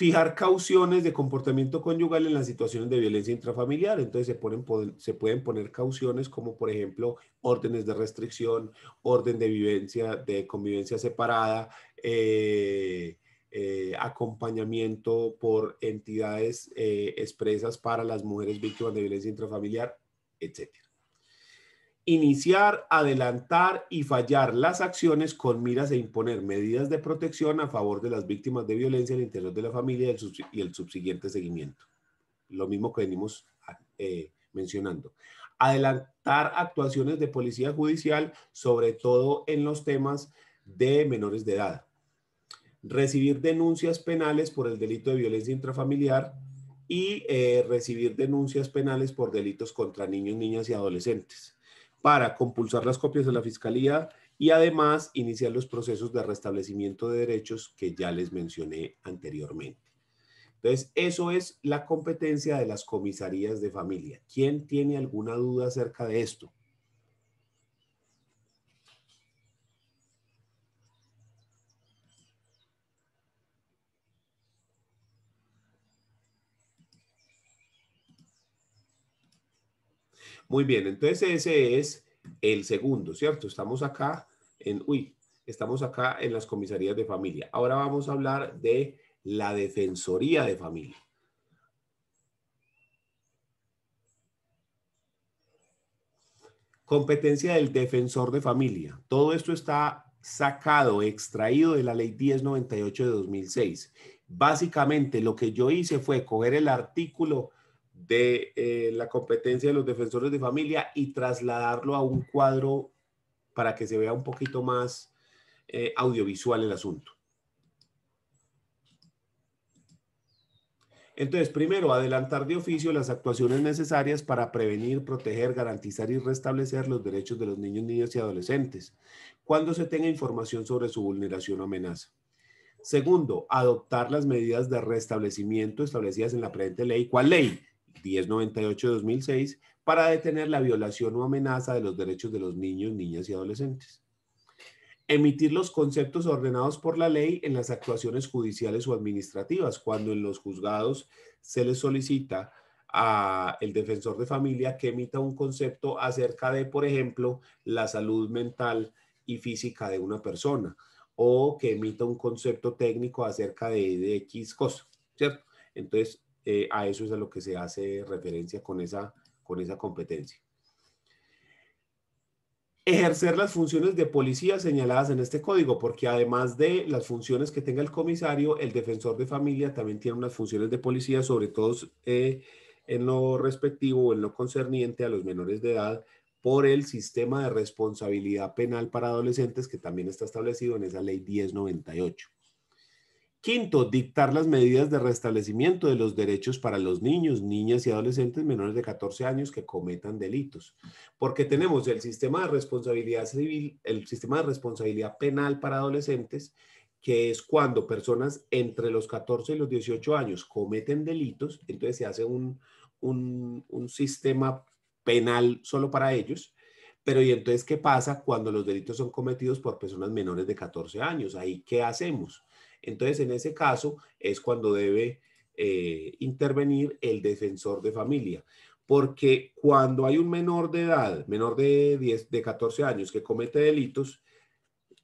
Fijar cauciones de comportamiento conyugal en las situaciones de violencia intrafamiliar. Entonces se, ponen, se pueden poner cauciones como por ejemplo órdenes de restricción, orden de vivencia, de convivencia separada, eh, eh, acompañamiento por entidades eh, expresas para las mujeres víctimas de violencia intrafamiliar, etcétera iniciar, adelantar y fallar las acciones con miras a imponer medidas de protección a favor de las víctimas de violencia al interior de la familia y el subsiguiente seguimiento. Lo mismo que venimos eh, mencionando. Adelantar actuaciones de policía judicial, sobre todo en los temas de menores de edad. Recibir denuncias penales por el delito de violencia intrafamiliar y eh, recibir denuncias penales por delitos contra niños, niñas y adolescentes para compulsar las copias de la Fiscalía y además iniciar los procesos de restablecimiento de derechos que ya les mencioné anteriormente. Entonces, eso es la competencia de las comisarías de familia. ¿Quién tiene alguna duda acerca de esto? Muy bien, entonces ese es el segundo, ¿cierto? Estamos acá en, uy, estamos acá en las comisarías de familia. Ahora vamos a hablar de la defensoría de familia. Competencia del defensor de familia. Todo esto está sacado, extraído de la ley 1098 de 2006. Básicamente lo que yo hice fue coger el artículo de eh, la competencia de los defensores de familia y trasladarlo a un cuadro para que se vea un poquito más eh, audiovisual el asunto. Entonces, primero, adelantar de oficio las actuaciones necesarias para prevenir, proteger, garantizar y restablecer los derechos de los niños, niñas y adolescentes cuando se tenga información sobre su vulneración o amenaza. Segundo, adoptar las medidas de restablecimiento establecidas en la presente ley. ¿Cuál ley? 1098-2006 para detener la violación o amenaza de los derechos de los niños, niñas y adolescentes. Emitir los conceptos ordenados por la ley en las actuaciones judiciales o administrativas, cuando en los juzgados se les solicita al defensor de familia que emita un concepto acerca de, por ejemplo, la salud mental y física de una persona o que emita un concepto técnico acerca de, de X cosa, ¿cierto? Entonces, eh, a eso es a lo que se hace referencia con esa, con esa competencia. Ejercer las funciones de policía señaladas en este código, porque además de las funciones que tenga el comisario, el defensor de familia también tiene unas funciones de policía, sobre todo eh, en lo respectivo o en lo concerniente a los menores de edad, por el sistema de responsabilidad penal para adolescentes que también está establecido en esa ley 1098. Quinto, dictar las medidas de restablecimiento de los derechos para los niños, niñas y adolescentes menores de 14 años que cometan delitos. Porque tenemos el sistema de responsabilidad civil, el sistema de responsabilidad penal para adolescentes, que es cuando personas entre los 14 y los 18 años cometen delitos, entonces se hace un, un, sistema penal solo para ellos. Pero ¿y entonces qué pasa cuando los delitos son cometidos por personas menores de 14 años? Ahí, ¿qué hacemos? Entonces, en ese caso es cuando debe eh, intervenir el defensor de familia. Porque cuando hay un menor de edad, menor de, 10, de 14 años que comete delitos,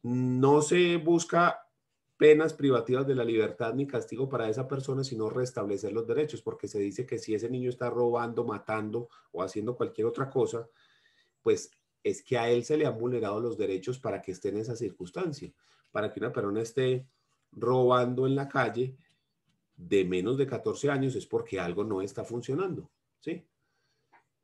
no se busca penas privativas de la libertad ni castigo para esa persona, sino restablecer los derechos, porque se dice que si ese niño está robando, matando o haciendo cualquier otra cosa, pues es que a él se le han vulnerado los derechos para que esté en esa circunstancia, para que una persona esté robando en la calle de menos de 14 años es porque algo no está funcionando, ¿sí?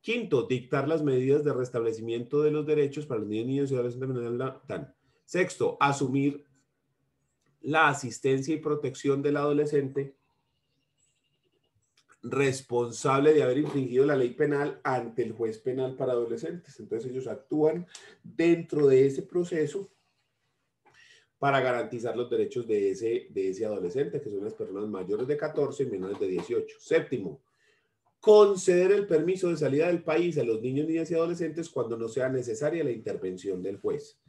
Quinto, dictar las medidas de restablecimiento de los derechos para los niños, y adolescentes Sexto, asumir la asistencia y protección del adolescente responsable de haber infringido la ley penal ante el juez penal para adolescentes. Entonces ellos actúan dentro de ese proceso para garantizar los derechos de ese, de ese adolescente, que son las personas mayores de 14 y menores de 18. Séptimo, conceder el permiso de salida del país a los niños, niñas y adolescentes cuando no sea necesaria la intervención del juez.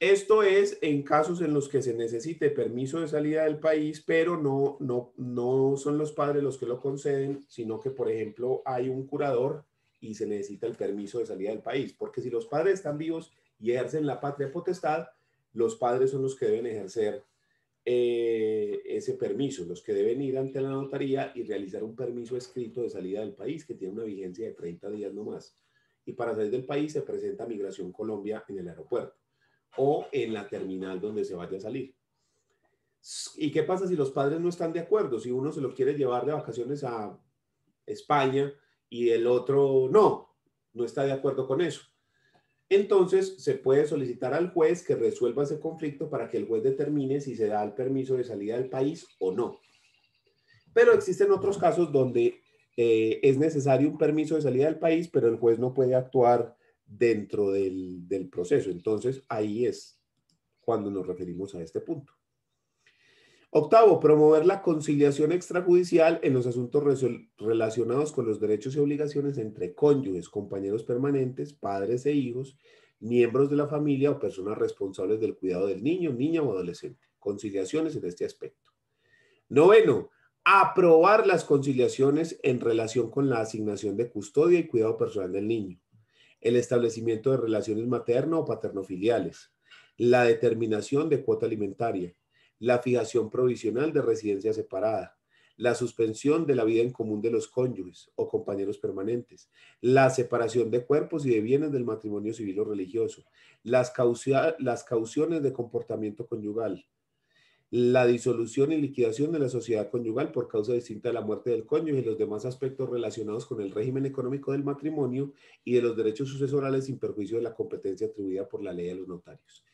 Esto es en casos en los que se necesite permiso de salida del país, pero no, no, no son los padres los que lo conceden, sino que, por ejemplo, hay un curador y se necesita el permiso de salida del país, porque si los padres están vivos y ejercen la patria potestad, los padres son los que deben ejercer eh, ese permiso, los que deben ir ante la notaría y realizar un permiso escrito de salida del país que tiene una vigencia de 30 días no más. Y para salir del país se presenta Migración Colombia en el aeropuerto o en la terminal donde se vaya a salir. ¿Y qué pasa si los padres no están de acuerdo? Si uno se lo quiere llevar de vacaciones a España y el otro no, no está de acuerdo con eso entonces se puede solicitar al juez que resuelva ese conflicto para que el juez determine si se da el permiso de salida del país o no. Pero existen otros casos donde eh, es necesario un permiso de salida del país, pero el juez no puede actuar dentro del, del proceso. Entonces ahí es cuando nos referimos a este punto. Octavo, promover la conciliación extrajudicial en los asuntos relacionados con los derechos y obligaciones entre cónyuges, compañeros permanentes, padres e hijos, miembros de la familia o personas responsables del cuidado del niño, niña o adolescente. Conciliaciones en este aspecto. Noveno, aprobar las conciliaciones en relación con la asignación de custodia y cuidado personal del niño, el establecimiento de relaciones materno o paternofiliales, la determinación de cuota alimentaria, la fijación provisional de residencia separada, la suspensión de la vida en común de los cónyuges o compañeros permanentes, la separación de cuerpos y de bienes del matrimonio civil o religioso, las, las cauciones de comportamiento conyugal, la disolución y liquidación de la sociedad conyugal por causa distinta de la muerte del cónyuge y los demás aspectos relacionados con el régimen económico del matrimonio y de los derechos sucesorales sin perjuicio de la competencia atribuida por la ley de los notarios.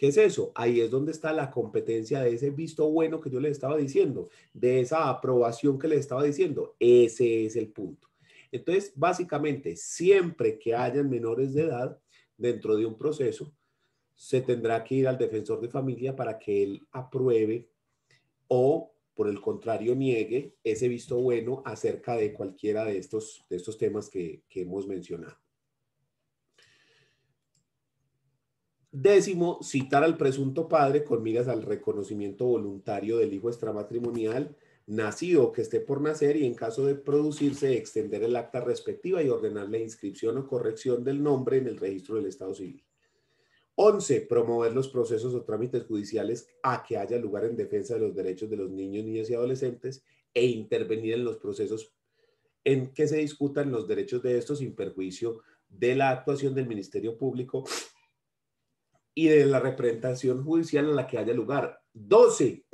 ¿Qué es eso? Ahí es donde está la competencia de ese visto bueno que yo le estaba diciendo, de esa aprobación que le estaba diciendo. Ese es el punto. Entonces, básicamente, siempre que hayan menores de edad dentro de un proceso, se tendrá que ir al defensor de familia para que él apruebe o, por el contrario, niegue ese visto bueno acerca de cualquiera de estos, de estos temas que, que hemos mencionado. Décimo, citar al presunto padre con miras al reconocimiento voluntario del hijo extramatrimonial nacido que esté por nacer y en caso de producirse extender el acta respectiva y ordenar la inscripción o corrección del nombre en el registro del Estado civil. 11. Promover los procesos o trámites judiciales a que haya lugar en defensa de los derechos de los niños, niñas y adolescentes e intervenir en los procesos en que se discutan los derechos de estos sin perjuicio de la actuación del Ministerio Público y de la representación judicial en la que haya lugar. 12.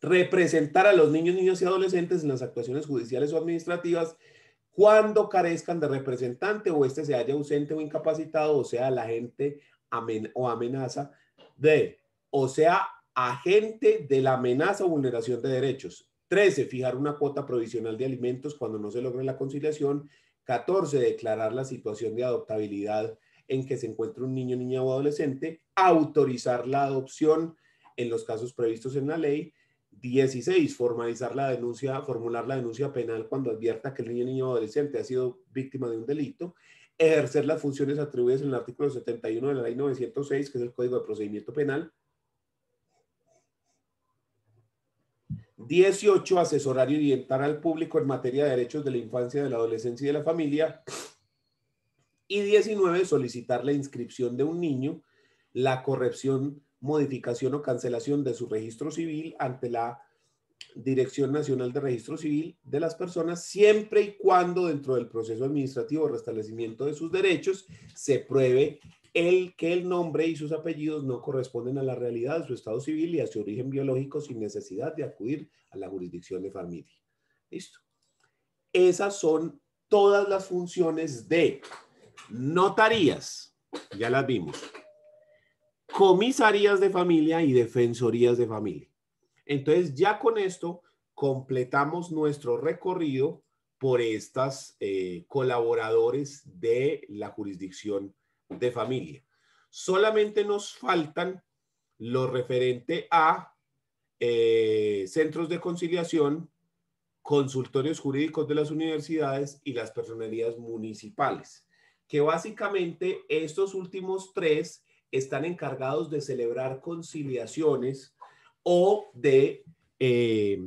Representar a los niños, niñas y adolescentes en las actuaciones judiciales o administrativas cuando carezcan de representante o este se haya ausente o incapacitado, o sea, la agente o amenaza de, o sea, agente de la amenaza o vulneración de derechos. 13. Fijar una cuota provisional de alimentos cuando no se logre la conciliación. 14. Declarar la situación de adoptabilidad en que se encuentre un niño, niña o adolescente. Autorizar la adopción en los casos previstos en la ley. 16. Formalizar la denuncia, formular la denuncia penal cuando advierta que el niño, niño o adolescente ha sido víctima de un delito. Ejercer las funciones atribuidas en el artículo 71 de la ley 906, que es el Código de Procedimiento Penal. 18. Asesorar y orientar al público en materia de derechos de la infancia, de la adolescencia y de la familia. Y 19. Solicitar la inscripción de un niño, la corrección modificación o cancelación de su registro civil ante la Dirección Nacional de Registro Civil de las personas, siempre y cuando dentro del proceso administrativo de restablecimiento de sus derechos se pruebe el que el nombre y sus apellidos no corresponden a la realidad de su estado civil y a su origen biológico sin necesidad de acudir a la jurisdicción de familia. Listo. Esas son todas las funciones de notarías. Ya las vimos comisarías de familia y defensorías de familia. Entonces, ya con esto completamos nuestro recorrido por estas eh, colaboradores de la jurisdicción de familia. Solamente nos faltan lo referente a eh, centros de conciliación, consultorios jurídicos de las universidades y las personerías municipales, que básicamente estos últimos tres están encargados de celebrar conciliaciones o de eh,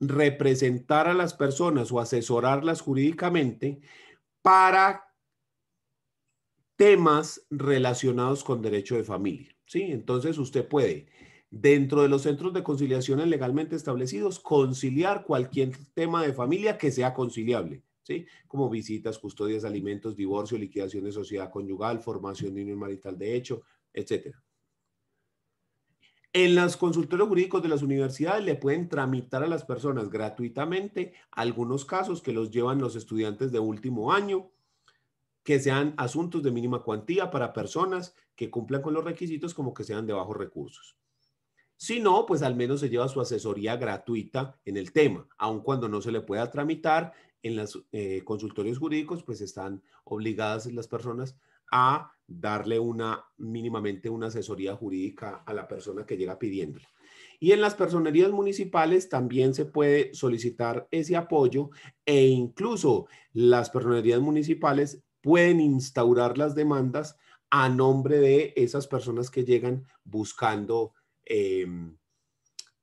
representar a las personas o asesorarlas jurídicamente para temas relacionados con derecho de familia. ¿sí? Entonces usted puede, dentro de los centros de conciliaciones legalmente establecidos, conciliar cualquier tema de familia que sea conciliable. ¿Sí? Como visitas, custodias, alimentos, divorcio, liquidación de sociedad conyugal, formación de unión marital de hecho, etcétera. En los consultorios jurídicos de las universidades le pueden tramitar a las personas gratuitamente algunos casos que los llevan los estudiantes de último año, que sean asuntos de mínima cuantía para personas que cumplan con los requisitos como que sean de bajos recursos. Si no, pues al menos se lleva su asesoría gratuita en el tema, aun cuando no se le pueda tramitar en los eh, consultorios jurídicos, pues están obligadas las personas a darle una mínimamente una asesoría jurídica a la persona que llega pidiéndole. Y en las personerías municipales también se puede solicitar ese apoyo e incluso las personerías municipales pueden instaurar las demandas a nombre de esas personas que llegan buscando em,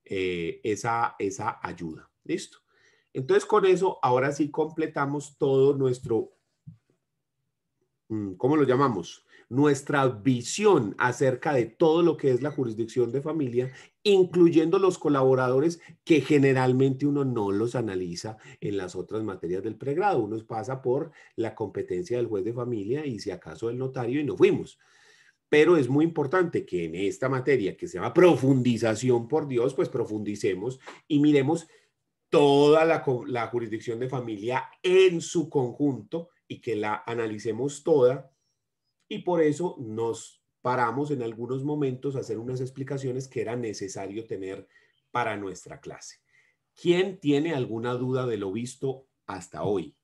eh, esa, esa ayuda. ¿Listo? Entonces, con eso, ahora sí completamos todo nuestro, mm, ¿cómo lo llamamos? Nuestra visión acerca de todo lo que es la jurisdicción de familia, incluyendo los colaboradores que generalmente uno no los analiza en las otras materias del pregrado. Uno pasa por la competencia del juez de familia y si acaso el notario y no fuimos. Pero es muy importante que en esta materia que se llama profundización por Dios, pues profundicemos y miremos toda la, jurisdicción de familia en su conjunto y que la analicemos toda. Y por eso nos paramos en algunos momentos a hacer unas explicaciones que era necesario tener para nuestra clase. ¿Quién tiene alguna duda de lo visto hasta hoy?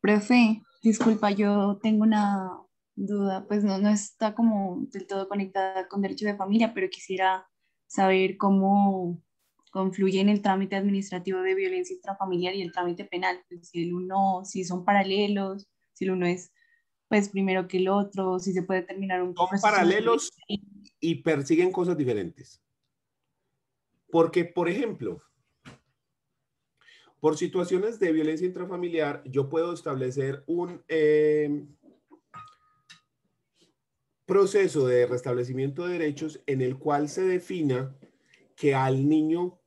Profe, disculpa, yo tengo una duda, pues no, no está como del todo conectada con derecho de familia, pero quisiera saber cómo confluye en el trámite administrativo de violencia intrafamiliar y el trámite penal, pues, si el uno, si son paralelos, si el uno es pues primero que el otro, si se puede terminar un
Son paralelos y persiguen cosas diferentes. Porque, por ejemplo, por situaciones de violencia intrafamiliar, yo puedo establecer un eh, proceso de restablecimiento de derechos en el cual se defina que al niño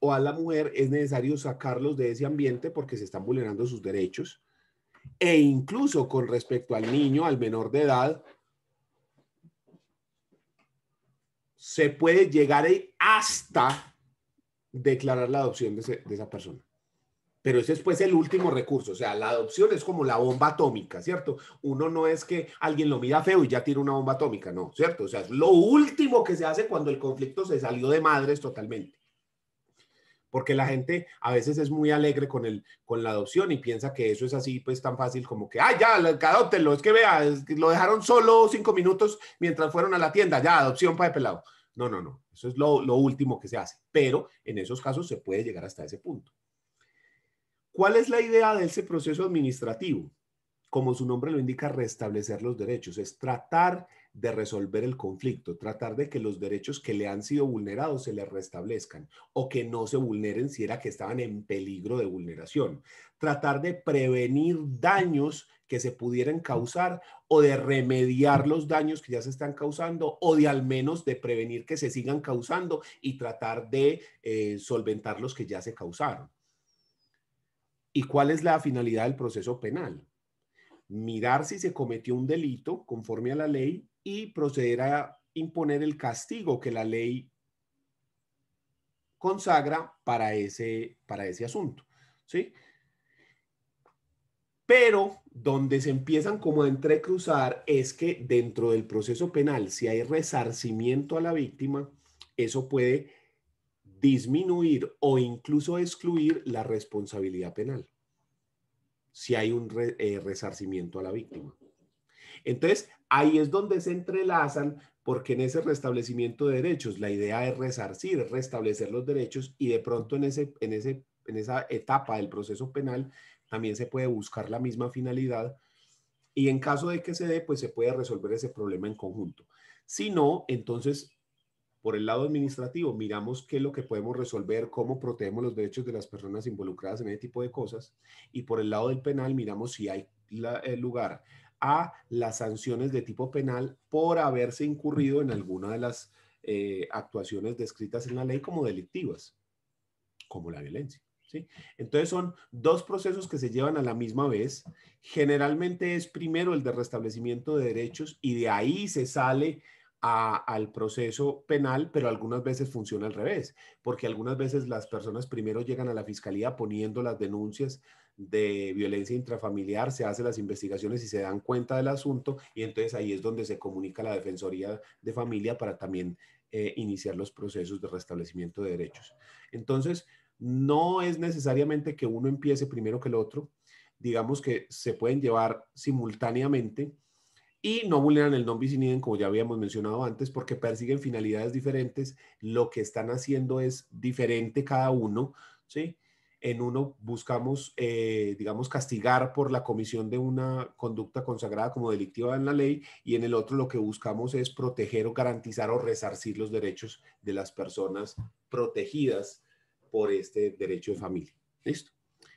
o a la mujer es necesario sacarlos de ese ambiente porque se están vulnerando sus derechos. E incluso con respecto al niño, al menor de edad, se puede llegar hasta declarar la adopción de, esa persona. Pero ese es pues el último recurso, o sea, la adopción es como la bomba atómica, ¿cierto? Uno no es que alguien lo mira feo y ya tira una bomba atómica, no, ¿cierto? O sea, es lo último que se hace cuando el conflicto se salió de madres totalmente porque la gente a veces es muy alegre con, el, con la adopción y piensa que eso es así, pues tan fácil como que, ah, ya, adóptenlo, es que vea, lo dejaron solo cinco minutos mientras fueron a la tienda, ya, adopción para el pelado. No, no, no, eso es lo, lo último que se hace, pero en esos casos se puede llegar hasta ese punto. ¿Cuál es la idea de ese proceso administrativo? Como su nombre lo indica, restablecer los derechos, es tratar de resolver el conflicto, tratar de que los derechos que le han sido vulnerados se le restablezcan o que no se vulneren si era que estaban en peligro de vulneración, tratar de prevenir daños que se pudieran causar o de remediar los daños que ya se están causando o de al menos de prevenir que se sigan causando y tratar de eh, solventar los que ya se causaron. ¿Y cuál es la finalidad del proceso penal? Mirar si se cometió un delito conforme a la ley y proceder a imponer el castigo que la ley consagra para ese, para ese asunto. ¿sí? Pero donde se empiezan como a entrecruzar es que dentro del proceso penal, si hay resarcimiento a la víctima, eso puede disminuir o incluso excluir la responsabilidad penal, si hay un eh, resarcimiento a la víctima. Entonces, ahí es donde se entrelazan porque en ese restablecimiento de derechos la idea es resarcir, restablecer los derechos y de pronto en, ese, en, ese, en esa etapa del proceso penal también se puede buscar la misma finalidad y en caso de que se dé, pues se puede resolver ese problema en conjunto. Si no, entonces, por el lado administrativo, miramos qué es lo que podemos resolver, cómo protegemos los derechos de las personas involucradas en ese tipo de cosas y por el lado del penal miramos si hay el lugar a las sanciones de tipo penal por haberse incurrido en alguna de las eh, actuaciones descritas en la ley como delictivas, como la violencia. ¿sí? Entonces son dos procesos que se llevan a la misma vez. Generalmente es primero el de restablecimiento de derechos y de ahí se sale al proceso penal, pero algunas veces funciona al revés, porque algunas veces las personas primero llegan a la fiscalía poniendo las denuncias de violencia intrafamiliar, se hacen las investigaciones y se dan cuenta del asunto y entonces ahí es donde se comunica la Defensoría de Familia para también eh, iniciar los procesos de restablecimiento de derechos. Entonces, no es necesariamente que uno empiece primero que el otro, digamos que se pueden llevar simultáneamente y no vulneran el non bis in idem, como ya habíamos mencionado antes, porque persiguen finalidades diferentes, lo que están haciendo es diferente cada uno, ¿sí? En uno buscamos, eh, digamos, castigar por la comisión de una conducta consagrada como delictiva en la ley y en el otro lo que buscamos es proteger o garantizar o resarcir los derechos de las personas protegidas por este derecho de familia. ¿Listo?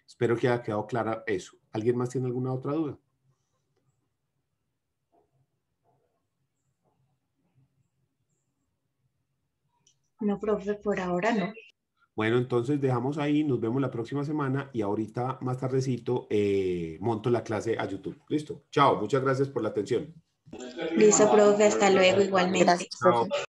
Espero que haya quedado clara eso. ¿Alguien más tiene alguna otra duda?
No, profe, por ahora no.
Bueno, entonces dejamos ahí, nos vemos la próxima semana y ahorita más tardecito eh, monto la clase a YouTube. Listo. Chao, muchas gracias por la atención.
Listo, profe, hasta luego igualmente.